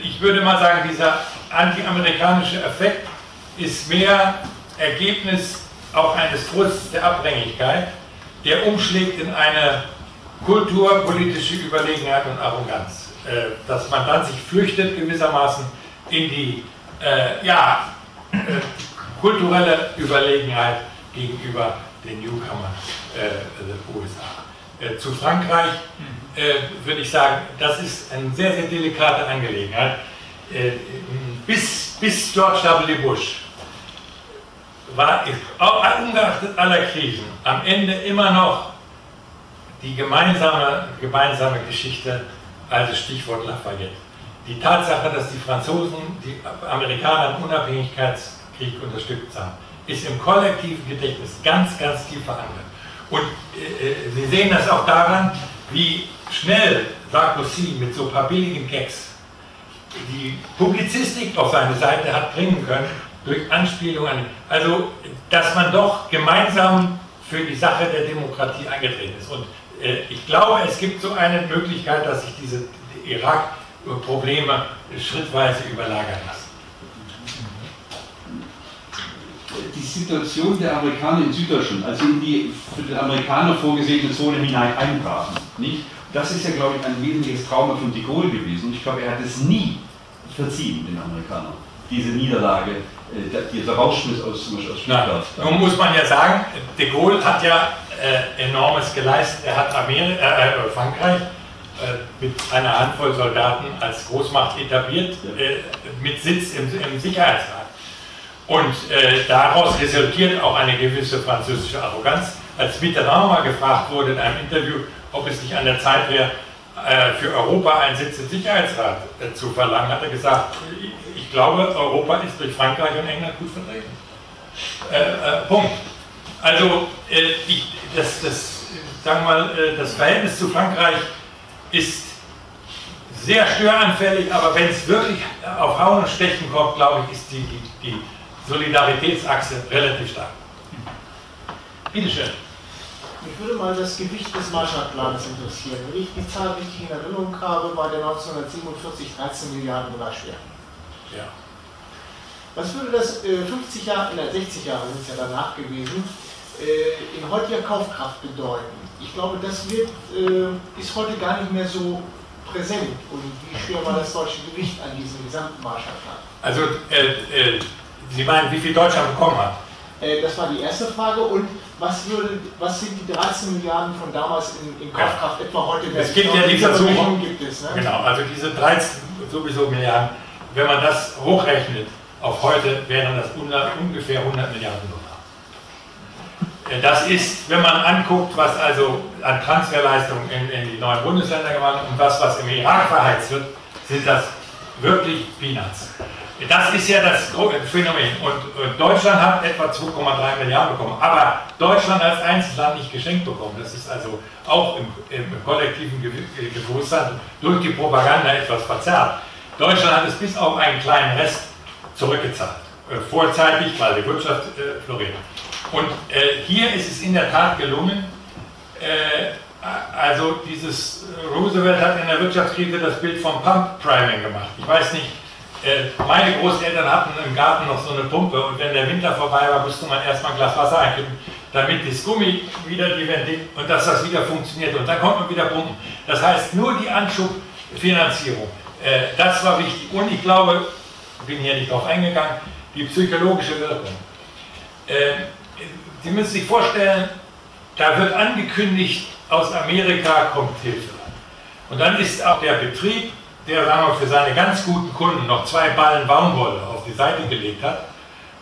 ich würde mal sagen, dieser anti-amerikanische Effekt ist mehr Ergebnis auch eines Frusts der Abhängigkeit, der umschlägt in eine kulturpolitische Überlegenheit und Arroganz. Äh, dass man dann sich fürchtet gewissermaßen in die äh, ja, äh, kulturelle Überlegenheit gegenüber den Newcomern äh, der USA. Äh, zu Frankreich äh, würde ich sagen, das ist eine sehr, sehr delikate Angelegenheit. Bis, bis George W. Bush war, ungeachtet aller Krisen, am Ende immer noch die gemeinsame, gemeinsame Geschichte, also Stichwort Lafayette. Die Tatsache, dass die Franzosen die Amerikaner im Unabhängigkeitskrieg unterstützt haben, ist im kollektiven Gedächtnis ganz, ganz tief verankert. Und äh, äh, Sie sehen das auch daran, wie schnell Sarkozy mit so ein paar billigen Gags die Publizistik auf seine Seite hat bringen können, durch Anspielungen. Also, dass man doch gemeinsam für die Sache der Demokratie eingetreten ist. Und äh, ich glaube, es gibt so eine Möglichkeit, dass sich diese Irak-Probleme schrittweise überlagern lassen. die Situation der Amerikaner in Süddeutschland, also in die für den Amerikaner vorgesehene Zone hinein einbrachen. Nicht? Das ist ja, glaube ich, ein wesentliches Trauma von de Gaulle gewesen. Ich glaube, er hat es nie verziehen, den Amerikanern, diese Niederlage, äh, dieser Rausschmiss aus, zum Beispiel aus Stuttgart. nun muss man ja sagen, de Gaulle hat ja äh, enormes geleistet. Er hat Amerika, äh, äh, Frankreich mit einer Handvoll Soldaten als Großmacht etabliert, äh, mit Sitz im, im Sicherheitsrat. Und äh, daraus resultiert auch eine gewisse französische Arroganz. Als Mitterrand mal gefragt wurde in einem Interview, ob es nicht an der Zeit wäre, äh, für Europa einen Sitz im Sicherheitsrat äh, zu verlangen, hat er gesagt, ich glaube, Europa ist durch Frankreich und England gut vertreten. Äh, äh, Punkt. Also, äh, ich, das, das, sagen wir mal, das Verhältnis zu Frankreich ist sehr störanfällig, aber wenn es wirklich auf Hauen und Stechen kommt, glaube ich, ist die, die, die Solidaritätsachse relativ stark. Bitte schön. Mich würde mal das Gewicht des Marshallplans interessieren. Wenn ich die Zahl richtig in Erinnerung habe, war der 1947 13 Milliarden Dollar schwer. Ja. Was würde das äh, 50 Jahre, in 60 Jahre sind es ja danach gewesen, äh, in heutiger Kaufkraft bedeuten? Ich glaube, das wird, äh, ist heute gar nicht mehr so präsent. Und wie schwer war das deutsche Gewicht an diesem gesamten Marshallplan? Also, äh, äh, Sie meinen, wie viel Deutschland bekommen hat? Äh, das war die erste Frage. Und was, würde, was sind die 13 Milliarden von damals in, in Kaufkraft ja. etwa heute? Es gibt ja die Versuchung, gibt es, ne? genau, also diese 13 sowieso Milliarden, wenn man das hochrechnet auf heute, wären das ungefähr 100 Milliarden Dollar. Äh, das ist, wenn man anguckt, was also an Transferleistungen in, in die neuen Bundesländer gemacht und das, was im Irak verheizt wird, sind das wirklich Peanuts. Das ist ja das Phänomen. Und Deutschland hat etwa 2,3 Milliarden bekommen. Aber Deutschland als Einzelland nicht geschenkt bekommen. Das ist also auch im, im kollektiven Bewusstsein durch die Propaganda etwas verzerrt. Deutschland hat es bis auf einen kleinen Rest zurückgezahlt. Äh, vorzeitig, weil die Wirtschaft äh, floriert. Und äh, hier ist es in der Tat gelungen, äh, also dieses Roosevelt hat in der Wirtschaftskrise das Bild vom Pump Priming gemacht. Ich weiß nicht, äh, meine Großeltern hatten im Garten noch so eine Pumpe und wenn der Winter vorbei war, musste man erstmal ein Glas Wasser einkippen, damit das Gummi wieder die Ventil und dass das wieder funktioniert und dann konnte man wieder pumpen. Das heißt, nur die Anschubfinanzierung, äh, das war wichtig und ich glaube, bin hier nicht drauf eingegangen, die psychologische Wirkung. Sie müssen sich vorstellen, da wird angekündigt, aus Amerika kommt Hilfe. Und dann ist auch der Betrieb, der sagen wir, für seine ganz guten Kunden noch zwei Ballen Baumwolle auf die Seite gelegt hat,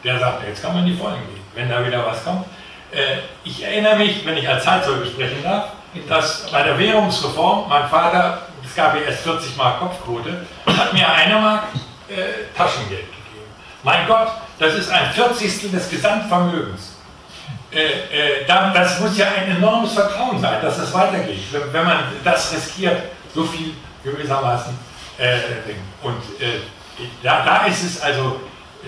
der sagt, jetzt kann man in die Vollen gehen, wenn da wieder was kommt. Äh, ich erinnere mich, wenn ich als Zeitzeuge sprechen darf, dass bei der Währungsreform mein Vater, es gab ja erst 40 Mark Kopfquote, hat mir eine Mark äh, Taschengeld gegeben. Mein Gott, das ist ein Vierzigstel des Gesamtvermögens. Äh, äh, das muss ja ein enormes Vertrauen sein, dass es weitergeht. Wenn man das riskiert, so viel gewissermaßen. Äh, und da, da, ist es also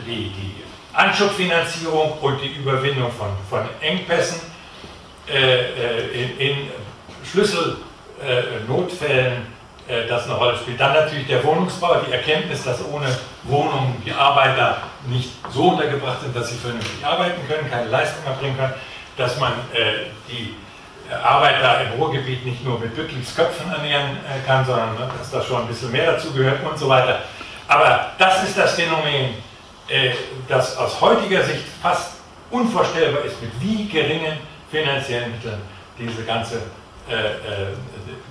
die, die Anschubfinanzierung und die Überwindung von, von Engpässen in, in Schlüsselnotfällen das eine Rolle spielt. Dann natürlich der Wohnungsbau, die Erkenntnis, dass ohne Wohnungen die Arbeiter nicht so untergebracht sind, dass sie vernünftig arbeiten können, keine Leistung erbringen können, dass man äh, die Arbeiter im Ruhrgebiet nicht nur mit Büttlungsköpfen ernähren äh, kann, sondern ne, dass da schon ein bisschen mehr dazu gehört und so weiter. Aber das ist das Phänomen, äh, das aus heutiger Sicht fast unvorstellbar ist, mit wie geringen finanziellen Mitteln diese ganze, äh, äh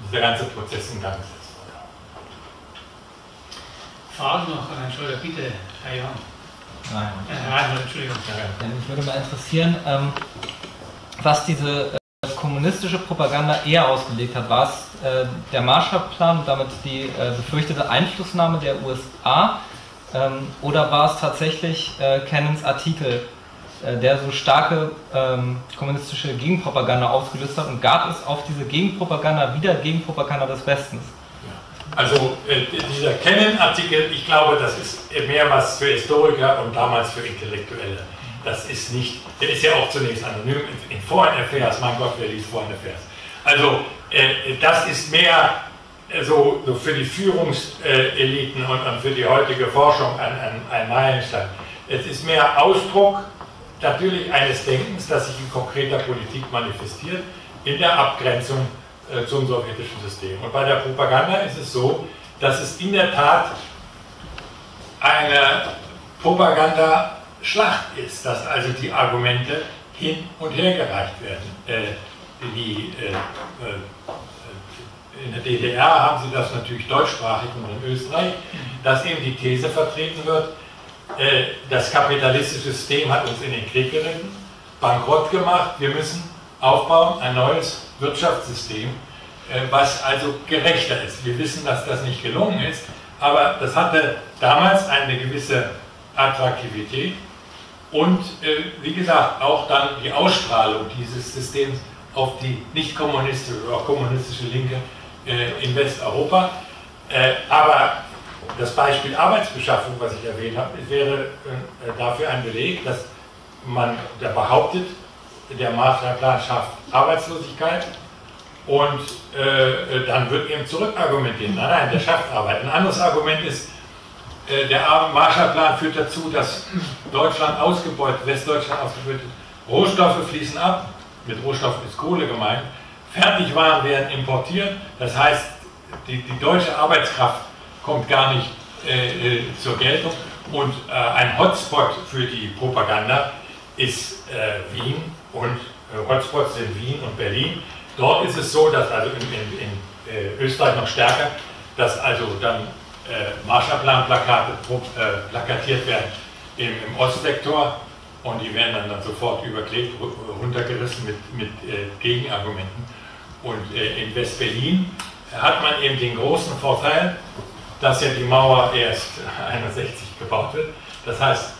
dieser ganze Prozess in Gang ist. Fragen noch an Herrn Schröder, bitte, Herr Johann. Nein. Äh, Reinhold, Entschuldigung. Mich würde mal interessieren, ähm, was diese äh, kommunistische Propaganda eher ausgelegt hat. War es äh, der Marshallplan und damit die befürchtete Einflussnahme der USA? Ähm, oder war es tatsächlich Cannons Artikel, der so starke ähm, kommunistische Gegenpropaganda ausgelöst hat? Und gab es auf diese Gegenpropaganda wieder Gegenpropaganda des Westens? Also äh, dieser Canon-Artikel, ich glaube, das ist mehr was für Historiker und damals für Intellektuelle. Das ist nicht, der ist ja auch zunächst anonym in Foreign Affairs, mein Gott, wer liest Foreign Affairs? Also äh, das ist mehr äh, so, so, für die Führungseliten und, und, für die heutige Forschung ein, ein, ein Meilenstein. Es ist mehr Ausdruck natürlich eines Denkens, das sich in konkreter Politik manifestiert, in der Abgrenzung äh, zum sowjetischen System. Und bei der Propaganda ist es so, dass es in der Tat eine Propagandaschlacht ist, dass also die Argumente hin und her gereicht werden. Äh, die, äh, in der DDR haben sie das natürlich deutschsprachig und in Österreich, dass eben die These vertreten wird, das kapitalistische System hat uns in den Krieg geritten, bankrott gemacht, wir müssen aufbauen, ein neues Wirtschaftssystem, äh, was also gerechter ist. Wir wissen, dass das nicht gelungen ist, aber das hatte damals eine gewisse Attraktivität und äh, wie gesagt auch dann die Ausstrahlung dieses Systems auf die nicht kommunistische oder kommunistische Linke äh, in Westeuropa. aber das Beispiel Arbeitsbeschaffung, was ich erwähnt habe, wäre dafür ein Beleg, dass man der behauptet, der Masterplan schafft Arbeitslosigkeit und äh, dann wird eben zurückargumentiert. Nein, nein, der schafft Arbeit. Ein anderes Argument ist, äh, der Marshallplan führt dazu, dass Deutschland ausgebeutet, Westdeutschland ausgebeutet, Rohstoffe fließen ab, mit Rohstoffen ist Kohle gemeint, Fertigwaren werden importiert, das heißt, die, die deutsche Arbeitskraft kommt gar nicht äh, äh zur Geltung. Und äh, ein Hotspot für die Propaganda ist äh, Wien und äh, Hotspots sind Wien und Berlin. Dort ist es so, dass also in, in, in äh, Österreich noch stärker, dass also dann äh, Marshallplan-Plakate plakatiert werden im, im, Ostsektor und die werden dann, dann sofort überklebt, runtergerissen mit, mit Gegenargumenten. Und in West-Berlin hat man eben den großen Vorteil, dass ja die Mauer erst 61 gebaut wird. Das heißt,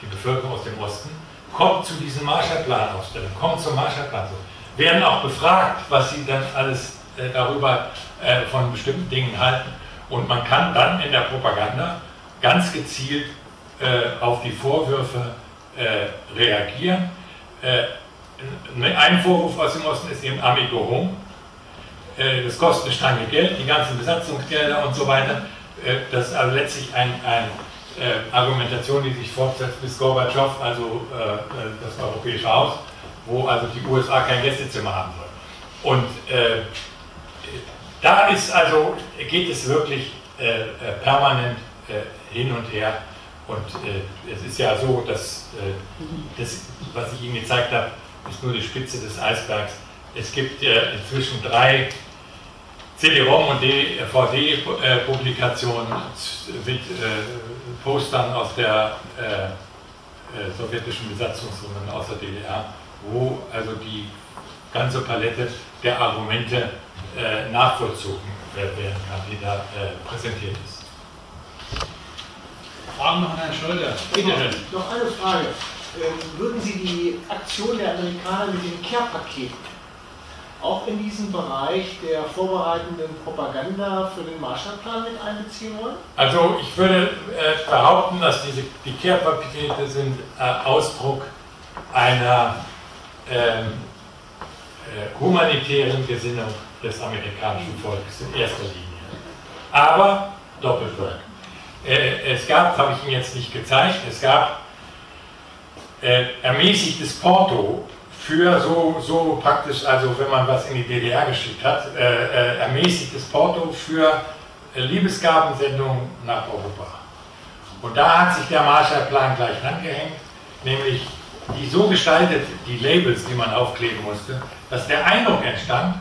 die Bevölkerung aus dem Osten kommt zu diesen Marshallplan-Ausstellungen, kommt zum Marshallplan, werden auch befragt, was sie dann alles äh, darüber äh, von bestimmten Dingen halten. Und man kann dann in der Propaganda ganz gezielt äh, auf die Vorwürfe äh, reagieren. Äh, ein Vorwurf aus dem Osten ist eben Amigo Home. Äh, das kostet eine Stange Geld, die ganzen Besatzungsgelder und so weiter. das ist also letztlich ein, ein äh, Argumentation, die sich fortsetzt bis Gorbatschow, also äh, äh, das Europäische Haus, wo also die USA kein Gästezimmer haben soll. Und äh, da ist also, geht es wirklich äh, äh, permanent hin und her. Und es ist ja so, dass das, was ich Ihnen gezeigt habe, ist nur die Spitze des Eisbergs. es gibt inzwischen drei CD-ROM und DVD-Publikationen mit äh, Postern aus der äh, äh, sowjetischen Besatzungszonen aus der DDR, wo also die ganze Palette der Argumente nachvollzogen werden kann, die da präsentiert ist. Fragen noch an Herrn Schröder. Bitte schön. Noch eine Frage. Ähm, würden Sie die Aktion der Amerikaner mit den Care-Paketen auch in diesen Bereich der vorbereitenden Propaganda für den Marshallplan mit einbeziehen wollen? Also ich würde äh, behaupten, dass diese, die Care-Pakete sind äh, Ausdruck einer ähm, äh, humanitären Gesinnung des amerikanischen Volkes in erster Linie. Aber Doppelpunkt. Äh, es gab, habe ich Ihnen jetzt nicht gezeigt, es gab äh, ermäßigtes Porto für so, so praktisch, also wenn man was in die DDR geschickt hat, äh, äh, ermäßigtes Porto für äh, Liebesgabensendungen nach Europa. Und da hat sich der Marshallplan gleich angehängt, nämlich die so gestaltet, die Labels, die man aufkleben musste, dass der Eindruck entstand,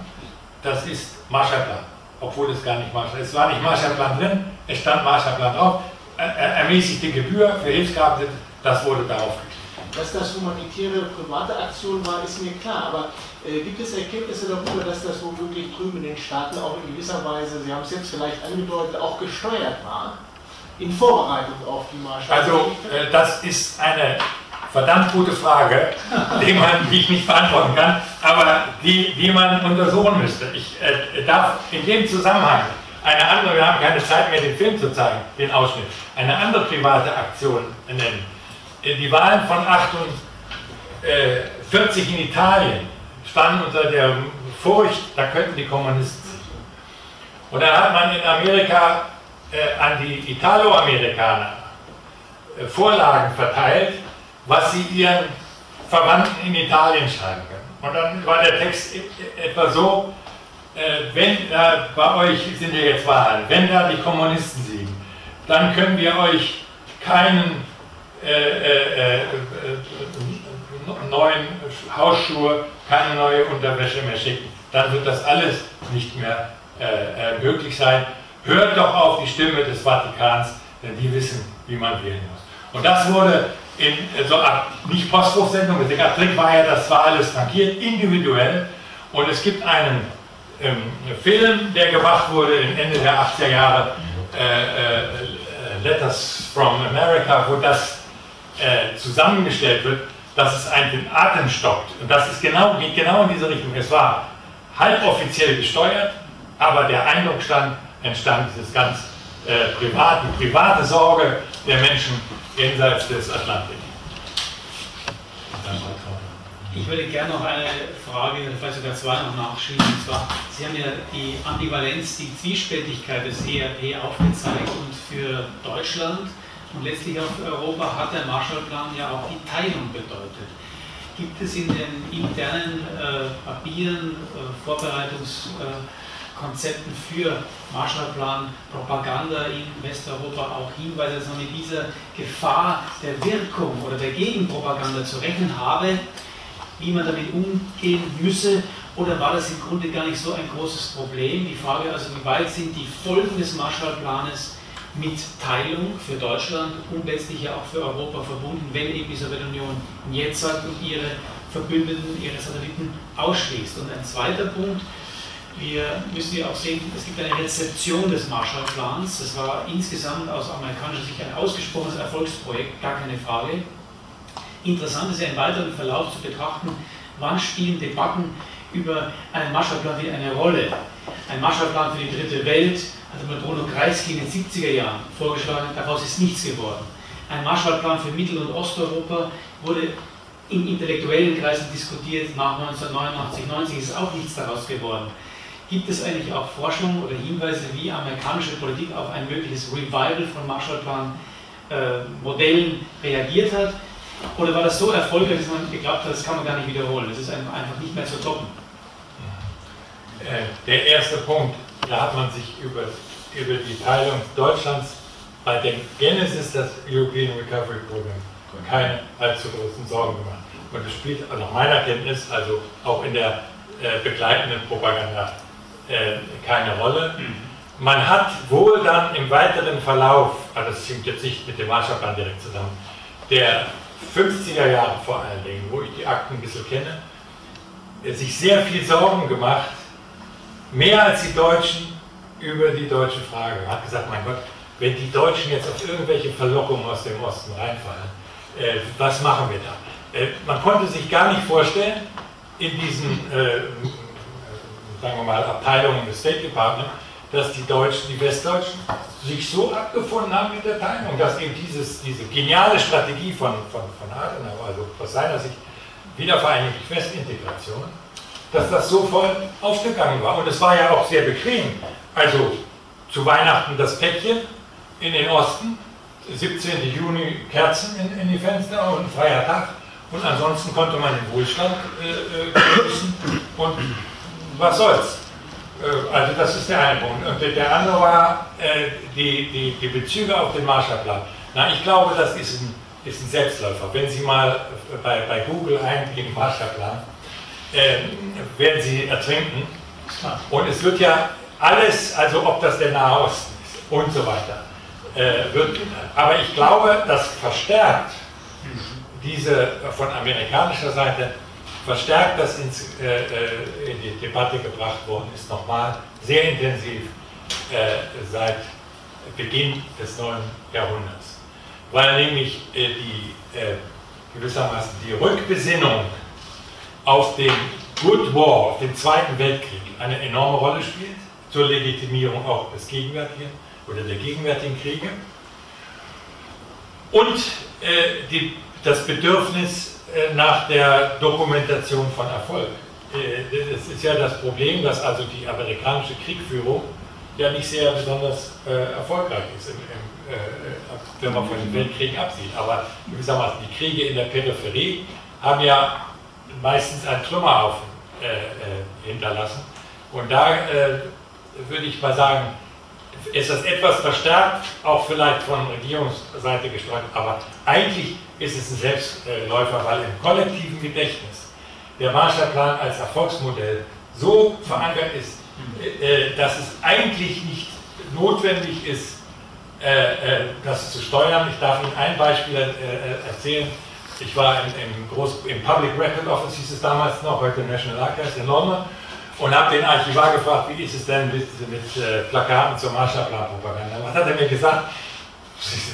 das ist Marshallplan, obwohl es gar nicht Marshall. Es war nicht Marshallplan drin, es stand Marshallplan drauf, ermäßigte Gebühr für Hilfsgaben, das wurde darauf geklebt. Dass das humanitäre private Aktion war, ist mir klar, aber äh, gibt es Erkenntnisse darüber, dass das womöglich drüben in den Staaten auch in gewisser Weise, Sie haben es jetzt vielleicht angedeutet, auch gesteuert war? In Vorbereitung auf die Marschall? Also, äh, das ist eine verdammt gute Frage, die, man, die ich nicht beantworten kann, aber die, die man untersuchen müsste. Ich äh, darf in dem Zusammenhang eine andere, wir haben keine Zeit mehr, den Film zu zeigen, den Ausschnitt, eine andere private Aktion nennen. Äh, die Wahlen von 48 in Italien standen unter der Furcht, da könnten die Kommunisten. Und dann hat man in Amerika äh, an die Italoamerikaner äh, Vorlagen verteilt, was sie ihren Verwandten in Italien schreiben können. Und dann war der Text e-, e-, etwa so, äh, wenn äh, bei euch sind ja jetzt Wahlen, wenn da die Kommunisten siegen, dann können wir euch keinen äh, äh, äh, neuen Hausschuhe, keine neue Unterwäsche mehr schicken. Dann wird das alles nicht mehr möglich sein. Hört doch auf die Stimme des Vatikans, denn die wissen, wie man wählen muss. Und das wurde in so einer nicht Postwurfsendung, der Trick war ja, das war alles frankiert, individuell. Und es gibt einen ähm, Film, der gemacht wurde Ende der 80er Jahre, äh, äh, Letters from America, wo das äh, zusammengestellt wird, dass es einen den Atem stoppt. Und das ist genau, geht genau in diese Richtung. Es war halboffiziell gesteuert, aber der Eindruck stand, entstand dieses ganz äh, privat, die private Sorge der Menschen jenseits des Atlantik. Ich würde gerne noch eine Frage, vielleicht sogar zwei noch nachschieben. Und zwar, Sie haben ja die Ambivalenz, die Zwiespältigkeit des ERP aufgezeigt und für Deutschland und letztlich auch für Europa hat der Marshallplan ja auch die Teilung bedeutet. Gibt es in den internen äh, Papieren, äh, Vorbereitungskonzepten äh, für Marshallplan, Propaganda in Westeuropa auch Hinweise, dass man mit dieser Gefahr der Wirkung oder der Gegenpropaganda zu rechnen habe, wie man damit umgehen müsse? Oder war das im Grunde gar nicht so ein großes Problem? Die Frage also, wie weit sind die Folgen des Marshallplanes mit Teilung für Deutschland und letztlich ja auch für Europa verbunden, wenn eben die Sowjetunion jetzt sagt und ihre Verbündeten, ihre Satelliten ausschließt. Und ein zweiter Punkt, wir müssen ja auch sehen, es gibt eine Rezeption des Marshallplans. Das war insgesamt aus amerikanischer Sicht ein ausgesprochenes Erfolgsprojekt, gar keine Frage. Interessant ist ja im weiteren Verlauf zu betrachten, wann spielen Debatten über einen Marshallplan wieder eine Rolle. Ein Marshallplan für die dritte Welt, hatte mal Bruno Kreisky in den 70er Jahren vorgeschlagen, daraus ist nichts geworden. Ein Marshallplan für Mittel- und Osteuropa wurde in intellektuellen Kreisen diskutiert, nach 1989, 90 ist auch nichts daraus geworden. Gibt es eigentlich auch Forschung oder Hinweise, wie amerikanische Politik auf ein mögliches Revival von Marshallplan-Modellen äh, reagiert hat? Oder war das so erfolgreich, dass man geglaubt hat, das kann man gar nicht wiederholen, das ist einfach nicht mehr zu toppen? Äh, der erste Punkt, da hat man sich über, über die Teilung Deutschlands bei der Genesis des European Recovery Program keine allzu großen Sorgen gemacht. Und es spielt nach meiner Kenntnis, also auch in der äh, begleitenden Propaganda äh, keine Rolle. Man hat wohl dann im weiteren Verlauf, also das hängt jetzt nicht mit dem Marshallplan direkt zusammen, der 50er Jahre vor allen Dingen, wo ich die Akten ein bisschen kenne, sich sehr viel Sorgen gemacht, mehr als die Deutschen über die deutsche Frage. Man hat gesagt, mein Gott, wenn die Deutschen jetzt auf irgendwelche Verlockungen aus dem Osten reinfallen, äh, was machen wir da? Äh, man konnte sich gar nicht vorstellen, in diesen, äh, sagen wir mal, Abteilungen des State Department, dass die Deutschen, die Westdeutschen, sich so abgefunden haben mit der Teilung, dass eben dieses, diese geniale Strategie von, von, von Adenauer, also aus seiner Sicht Wiedervereinigung, Westintegration, dass das sofort aufgegangen war. Und es war ja auch sehr bequem. Also zu Weihnachten das Päckchen in den Osten, 17. Juni Kerzen in, in die Fenster und ein freier Tag. Und ansonsten konnte man den Wohlstand äh, äh genießen. Und was soll's? Äh, also das ist der eine Punkt. Und der andere war äh, die, die, die Bezüge auf den Marshallplan. Na, ich glaube, das ist ein, ist ein Selbstläufer. Wenn Sie mal bei, bei Google eingeben Marshallplan, äh, werden Sie ertrinken. Und es wird ja alles, also ob das der Nahe Osten ist und so weiter, äh, wird, aber ich glaube, das verstärkt diese von amerikanischer Seite verstärkt das ins, äh, äh, in die Debatte gebracht worden ist, nochmal sehr intensiv äh, seit Beginn des neuen Jahrhunderts. Weil nämlich äh, die, gewissermaßen die Rückbesinnung auf den Good War, den Zweiten Weltkrieg, eine enorme Rolle spielt, zur Legitimierung auch des gegenwärtigen oder der gegenwärtigen Kriege. Und äh, die, das Bedürfnis äh, nach der Dokumentation von Erfolg. Äh, es ist ja das Problem, dass also die amerikanische Kriegführung ja nicht sehr besonders äh, erfolgreich ist, im, im, äh, wenn man von den Weltkriegen absieht. Aber gewissermaßen die Kriege in der Peripherie haben ja meistens einen Trümmerhaufen äh, äh, hinterlassen. Und da würde ich mal sagen, ist das etwas verstärkt, auch vielleicht von Regierungsseite gesteuert, aber eigentlich ist es ein Selbstläufer, weil im kollektiven Gedächtnis der Marshallplan als Erfolgsmodell so verankert ist, äh, dass es eigentlich nicht notwendig ist, äh, äh, das zu steuern. Ich darf Ihnen ein Beispiel erzählen. Ich war im, im, Groß, im Public Record Office, hieß es damals noch, heute National Archives in London, und habe den Archivar gefragt, wie ist es denn mit, mit äh, Plakaten zur Marshallplan-Propaganda. Was hat er mir gesagt?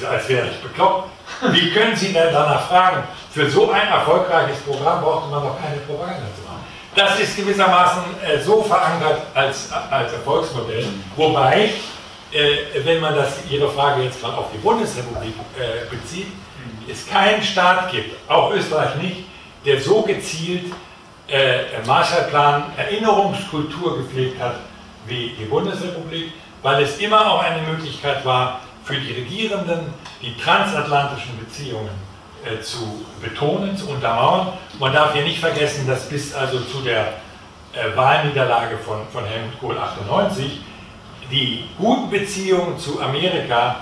Als wäre ich bekloppt. Wie können Sie denn danach fragen? Für so ein erfolgreiches Programm brauchte man doch keine Propaganda zu machen. Das ist gewissermaßen äh, so verankert als, als Erfolgsmodell, wobei, äh, wenn man das, Ihre Frage jetzt mal auf die Bundesrepublik äh, bezieht, es keinen Staat gibt, auch Österreich nicht, der so gezielt äh, Marshallplan Erinnerungskultur gepflegt hat wie die Bundesrepublik, weil es immer auch eine Möglichkeit war, für die Regierenden die transatlantischen Beziehungen äh, zu betonen, zu untermauern. Man darf hier nicht vergessen, dass bis also zu der äh, Wahlniederlage von, von Helmut Kohl 98 die guten Beziehungen zu Amerika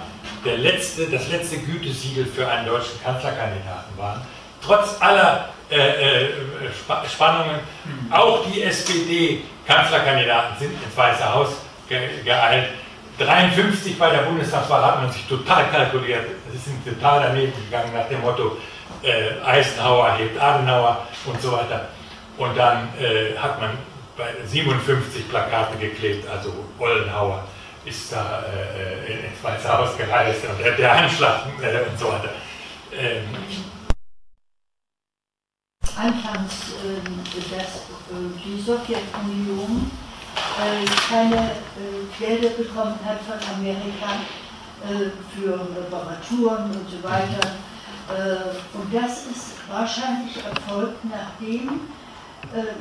der letzte, das letzte Gütesiegel für einen deutschen Kanzlerkandidaten waren. Trotz aller äh, äh, Spannungen. Auch die SPD-Kanzlerkandidaten sind ins Weiße Haus ge geeilt. 53 bei der Bundestagswahl hat man sich total kalkuliert. Sie sind total daneben gegangen nach dem Motto äh, Eisenhower hebt Adenauer und so weiter. Und dann äh, hat man bei 57 Plakate geklebt, also Ollenhauer ist da äh, äh ins Weiße Haus gereist und der, der Anschlag äh, und so weiter. Ähm, anfangs, äh, dass äh, die Sowjetunion äh, keine Gelder bekommen hat von Amerika für Reparaturen und so weiter. Und das ist wahrscheinlich erfolgt nachdem,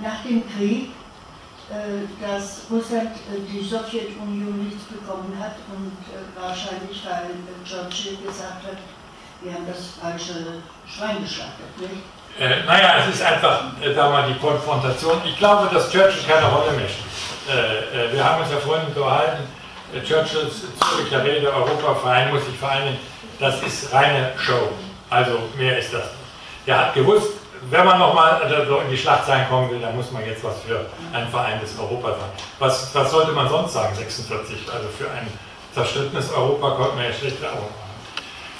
nach dem Krieg, dass Russland die Sowjetunion nichts bekommen hat und wahrscheinlich, weil Churchill gesagt hat, wir haben das falsche Schwein geschlachtet. Nicht? Äh, naja, es ist einfach, äh, da mal die Konfrontation. Ich glaube, dass Churchill keine Rolle mehr spielt. Äh, äh, wir haben uns ja vorhin unterhalten, äh, Churchills Zürcher Rede, Europaverein muss sich vereinigen, das ist reine Show. Also mehr ist das nicht. Der hat gewusst, wenn man nochmal also in die Schlagzeilen kommen will, dann muss man jetzt was für ein vereintes Europa sagen. Was, was sollte man sonst sagen, 46? Also für ein zerstrittenes Europa konnte man ja schlechte Augen machen.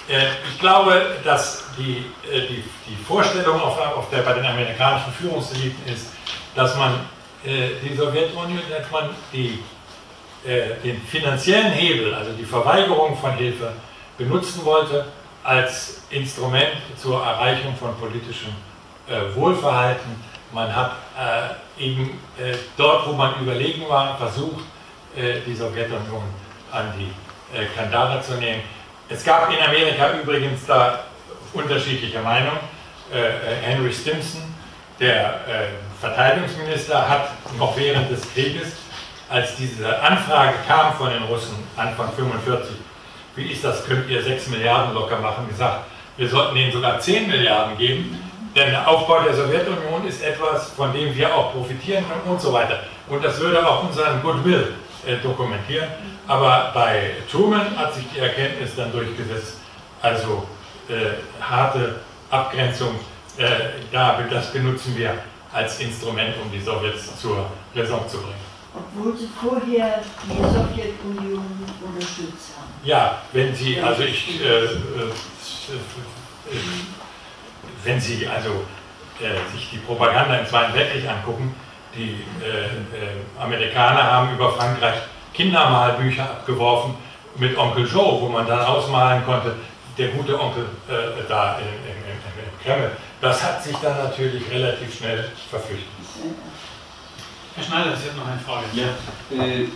Äh, ich glaube, dass die, äh, die, die Vorstellung auf, auf der, bei den amerikanischen Führungseliten ist, dass man äh, die Sowjetunion, dass man die, den finanziellen Hebel, also die Verweigerung von Hilfe, benutzen wollte als Instrument zur Erreichung von politischem Wohlverhalten. Man hat eben dort, wo man überlegen war, versucht, die Sowjetunion an die Kandare zu nehmen. Es gab in Amerika übrigens da unterschiedliche Meinungen. Henry Stimson, der Verteidigungsminister hat noch während des Krieges, als diese Anfrage kam von den Russen Anfang 45, wie ist das, könnt ihr 6 Milliarden locker machen, gesagt, wir sollten ihnen sogar 10 Milliarden geben, denn der Aufbau der Sowjetunion ist etwas, von dem wir auch profitieren können und so weiter. Und das würde auch unseren Goodwill äh, dokumentieren. Aber bei Truman hat sich die Erkenntnis dann durchgesetzt, also äh, harte Abgrenzung, äh, da, das benutzen wir als Instrument, um die Sowjets zur Raison zu bringen. Obwohl sie vorher die Sowjetunion unterstützt haben. Ja, wenn sie, also ich, äh, äh, wenn Sie also äh, sich die Propaganda im Zweiten Weltkrieg angucken, die äh, äh, Amerikaner haben über Frankreich Kindermalbücher abgeworfen mit Onkel Joe, wo man dann ausmalen konnte, der gute Onkel äh, da im, im, im, im Kreml. Das hat sich dann natürlich relativ schnell verflüchtet. Herr Schneider, Sie haben noch eine Frage. Ja, äh,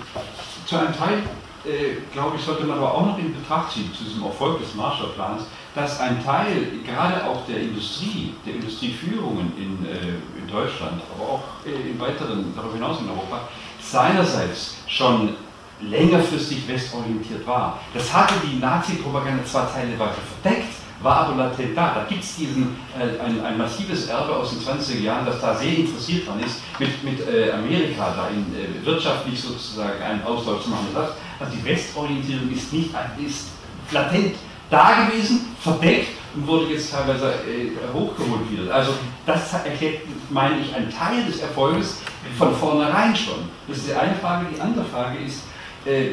zu einem Teil, äh, glaube ich, sollte man aber auch noch in Betracht ziehen, zu diesem Erfolg des Marshallplans, dass ein Teil, gerade auch der Industrie, der Industrieführungen in, äh, in Deutschland, aber auch äh, in weiteren, darüber hinaus in Europa, seinerseits schon längerfristig westorientiert war. Das hatte die Nazi-Propaganda zwar teilweise verdeckt, war aber latent da. Da gibt es äh, ein, ein, massives Erbe aus den 20er Jahren, das da sehr interessiert dran ist, mit, mit äh, Amerika da in, äh, wirtschaftlich sozusagen einen Austausch zu machen. Das also die Westorientierung ist nicht ist latent da gewesen, verdeckt und wurde jetzt teilweise äh, hochgeholt wieder. Also das erklärt, meine ich, einen Teil des Erfolges von vornherein schon. Das ist die eine Frage. Die andere Frage ist, äh,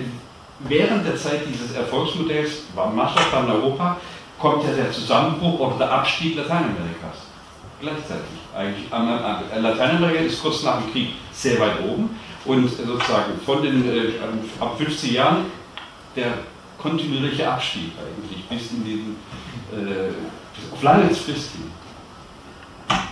während der Zeit dieses Erfolgsmodells, war Marshallplan Europa, kommt ja der Zusammenbruch oder der Abstieg Lateinamerikas. Gleichzeitig. Eigentlich, Lateinamerika ist kurz nach dem Krieg sehr weit oben und sozusagen von den äh, ab 50 Jahren der kontinuierliche Abstieg eigentlich bis in den äh, auf lange Frist hin.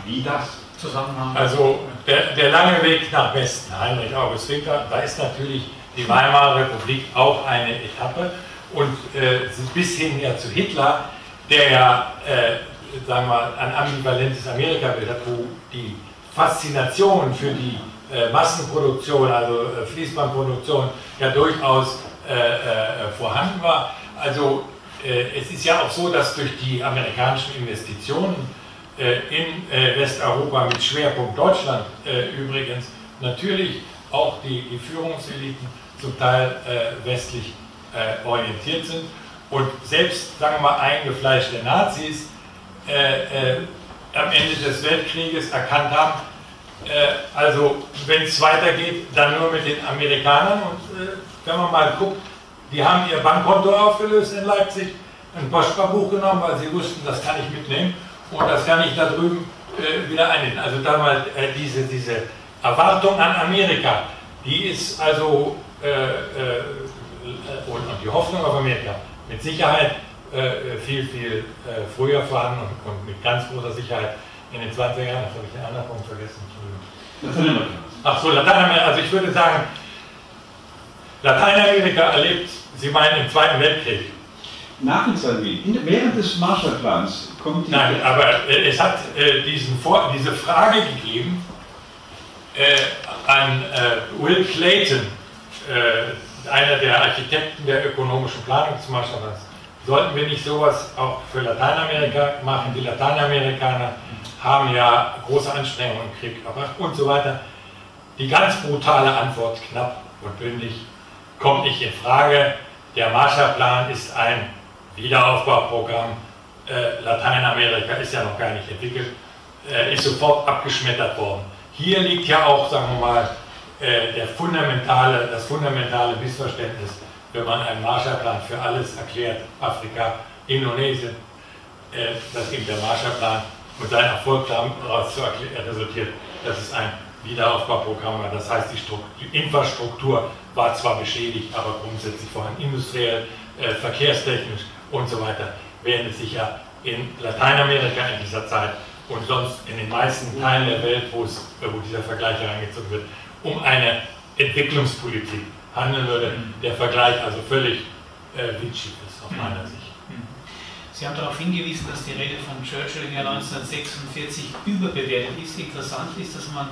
Wie das? Zusammenhang. Also der, der lange Weg nach Westen, Heinrich August Winter, da ist natürlich die Weimarer Republik auch eine Etappe und äh, bis hin ja zu Hitler der ja, äh, sagen wir, ein ambivalentes Amerika-Bild hat, wo die Faszination für die äh, Massenproduktion, also äh, Fließbandproduktion, ja durchaus äh, äh, vorhanden war. Also äh, es ist ja auch so, dass durch die amerikanischen Investitionen in Westeuropa mit Schwerpunkt Deutschland übrigens natürlich auch die, die Führungseliten zum Teil westlich orientiert sind und selbst, sagen wir mal, eingefleischte Nazis äh, äh, am Ende des Weltkrieges erkannt haben, äh, also wenn es weitergeht, dann nur mit den Amerikanern. Und äh, wenn man mal guckt, die haben ihr Bankkonto aufgelöst in Leipzig, ein Postbarbuch genommen, weil sie wussten, das kann ich mitnehmen und das kann ich da drüben äh, wieder einnehmen. Also damals äh, diese, diese Erwartung an Amerika, die ist also und die Hoffnung auf Amerika mit Sicherheit äh, viel, viel äh, früher vorhanden und, und, mit ganz großer Sicherheit in den 20er Jahren. Das habe ich den anderen Punkt vergessen. Lateinamerika. Ach so, Lateinamerika. Also ich würde sagen, Lateinamerika erlebt, Sie meinen im Zweiten Weltkrieg. Nach dem Zweiten Weltkrieg, während des Marshallplans kommt die. Nein, aber äh, es hat äh, diesen Vor diese Frage gegeben äh, an äh, Will Clayton einer der Architekten der ökonomischen Planung zum Beispiel sollten wir nicht sowas auch für Lateinamerika machen? Die Lateinamerikaner haben ja große Anstrengungen im Krieg aber und so weiter. Die ganz brutale Antwort, knapp und bündig, kommt nicht in Frage. Der Marshallplan ist ein Wiederaufbauprogramm. Äh, Lateinamerika ist ja noch gar nicht entwickelt. äh, ist sofort abgeschmettert worden. Hier liegt ja auch, sagen wir mal, äh, der fundamentale, das fundamentale Missverständnis, wenn man einen Marshallplan für alles erklärt, Afrika, Indonesien, äh, dass eben der Marshallplan und sein Erfolg daraus resultiert, dass es ein Wiederaufbauprogramm war. Das heißt, die, die Infrastruktur war zwar beschädigt, aber grundsätzlich vorhanden, industriell, äh, verkehrstechnisch und so weiter, während es sich ja in Lateinamerika in dieser Zeit und sonst in den meisten Teilen der Welt, wo dieser Vergleich herangezogen wird, um eine Entwicklungspolitik handeln würde. Der Vergleich also völlig äh, windschief ist aus meiner Sicht. Sie haben darauf hingewiesen, dass die Rede von Churchill im Jahr 1946 überbewertet ist. Interessant ist, dass man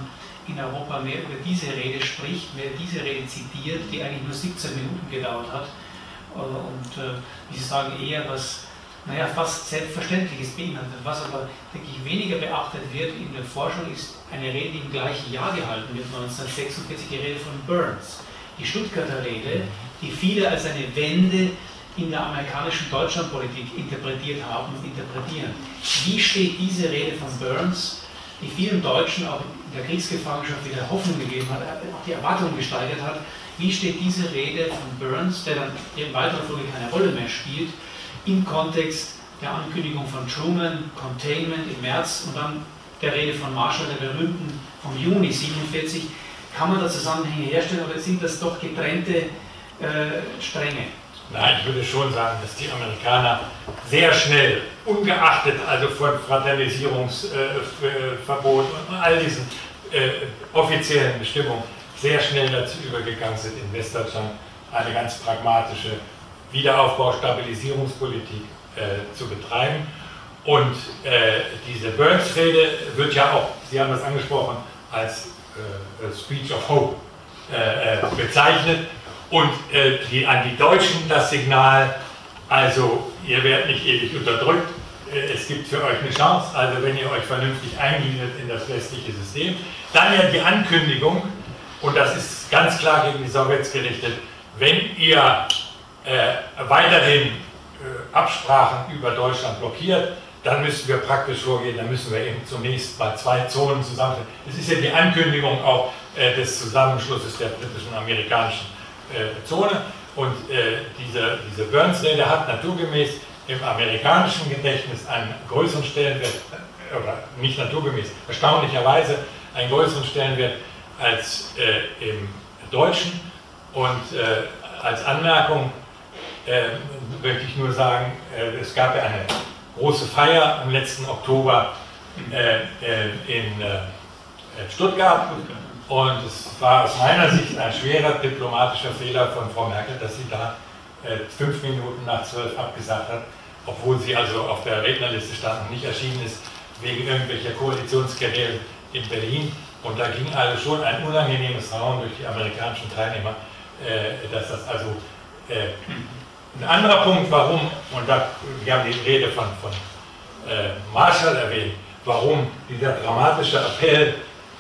in Europa mehr über diese Rede spricht, mehr diese Rede zitiert, die eigentlich nur 17 Minuten gedauert hat äh, und, äh, wie Sie sagen, eher was naja, fast Selbstverständliches beinhaltet. Was aber, denke ich, weniger beachtet wird in der Forschung, ist eine Rede, die im gleichen Jahr gehalten wird, 1946, die Rede von Burns. Die Stuttgarter Rede, die viele als eine Wende in der amerikanischen Deutschlandpolitik interpretiert haben und interpretieren. Wie steht diese Rede von Burns, die vielen Deutschen auch in der Kriegsgefangenschaft wieder Hoffnung gegeben hat, auch die Erwartungen gesteigert hat, wie steht diese Rede von Burns, der dann in weiterer Folge keine Rolle mehr spielt, im Kontext der Ankündigung von Truman, Containment im März und dann der Rede von Marshall, der berühmten vom Juni 47, kann man da Zusammenhänge herstellen oder sind das doch getrennte äh, Stränge? Nein, ich würde schon sagen, dass die Amerikaner sehr schnell, ungeachtet also von Fraternisierungsverbot äh, und all diesen äh, offiziellen Bestimmungen, sehr schnell dazu übergegangen sind, in Westdeutschland eine ganz pragmatische Wiederaufbau, Stabilisierungspolitik äh, zu betreiben. Und äh, diese Burns-Rede wird ja auch, Sie haben das angesprochen, als äh, Speech of Hope äh, äh, bezeichnet. Und äh, die, an die Deutschen das Signal, also ihr werdet nicht ewig unterdrückt, es gibt für euch eine Chance, also wenn ihr euch vernünftig eingliedert in das westliche System. Dann ja die Ankündigung, und das ist ganz klar gegen die Sowjets gerichtet, wenn ihr äh, weiterhin äh, Absprachen über Deutschland blockiert, dann müssen wir praktisch vorgehen, dann müssen wir eben zunächst mal zwei Zonen zusammenstellen. Es ist ja die Ankündigung auch äh, des Zusammenschlusses der britischen und amerikanischen äh, Zone und äh, diese, diese Burns-Rede hat naturgemäß im amerikanischen Gedächtnis einen größeren Stellenwert, äh, oder nicht naturgemäß, erstaunlicherweise einen größeren Stellenwert als im Deutschen und als Anmerkung, äh, möchte ich nur sagen, äh, es gab ja eine große Feier am letzten Oktober äh, äh in äh, Stuttgart und es war aus meiner Sicht ein schwerer diplomatischer Fehler von Frau Merkel, dass sie da äh, fünf Minuten nach zwölf abgesagt hat, obwohl sie also auf der Rednerliste stand und nicht erschienen ist, wegen irgendwelcher Koalitionsgeräte in Berlin. Und da ging also schon ein unangenehmes Raum durch die amerikanischen Teilnehmer, dass das also ein anderer Punkt, warum, und da, wir haben die Rede von, von äh, Marshall erwähnt, warum dieser dramatische Appell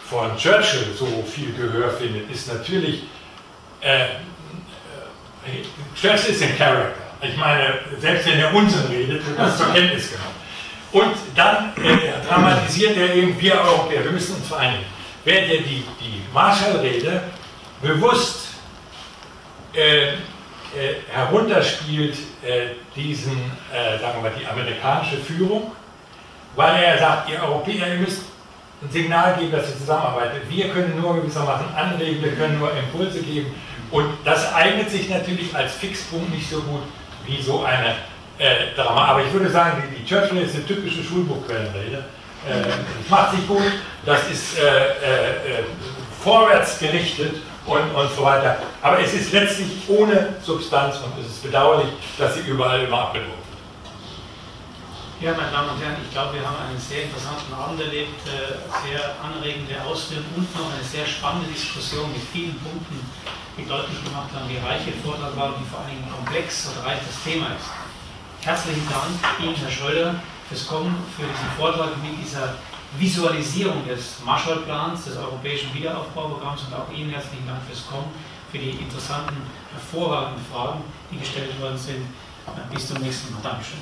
von Churchill so viel Gehör findet, ist natürlich, äh, äh, Churchill ist ein Charakter. Ich meine, selbst wenn er Unsinn redet, wird das zur Kenntnis genommen. Und dann äh, dramatisiert er eben, wir Europäer, wir müssen uns vereinigen. Während er die, die Marshall-Rede bewusst äh, äh, herunterspielt äh, diesen, äh, sagen wir mal, die amerikanische Führung, weil er sagt, ihr Europäer, ihr müsst ein Signal geben, dass ihr zusammenarbeitet. Wir können nur gewissermaßen anregen, wir können nur Impulse geben. Und das eignet sich natürlich als Fixpunkt nicht so gut wie so eine äh, Drama. Aber ich würde sagen, die, die Churchill ist eine typische Schulbuchquellenrede. Äh, das macht sich gut, das ist äh, äh, vorwärts gerichtet und, und so weiter. Aber es ist letztlich ohne Substanz und es ist bedauerlich, dass sie überall immer abgedruckt wird. Ja, meine Damen und Herren, ich glaube, wir haben einen sehr interessanten Abend erlebt, äh, sehr anregende Ausführungen und noch eine sehr spannende Diskussion mit vielen Punkten, die deutlich gemacht haben, wie reich Ihr Vortrag war und wie vor allen Dingen komplex und reich das Thema ist. Herzlichen Dank Ihnen, Herr Schröder, fürs Kommen, für diesen Vortrag mit dieser Visualisierung des Marshallplans, des europäischen Wiederaufbauprogramms und auch Ihnen herzlichen Dank fürs Kommen, für die interessanten, hervorragenden Fragen, die gestellt worden sind. Bis zum nächsten Mal. Dankeschön.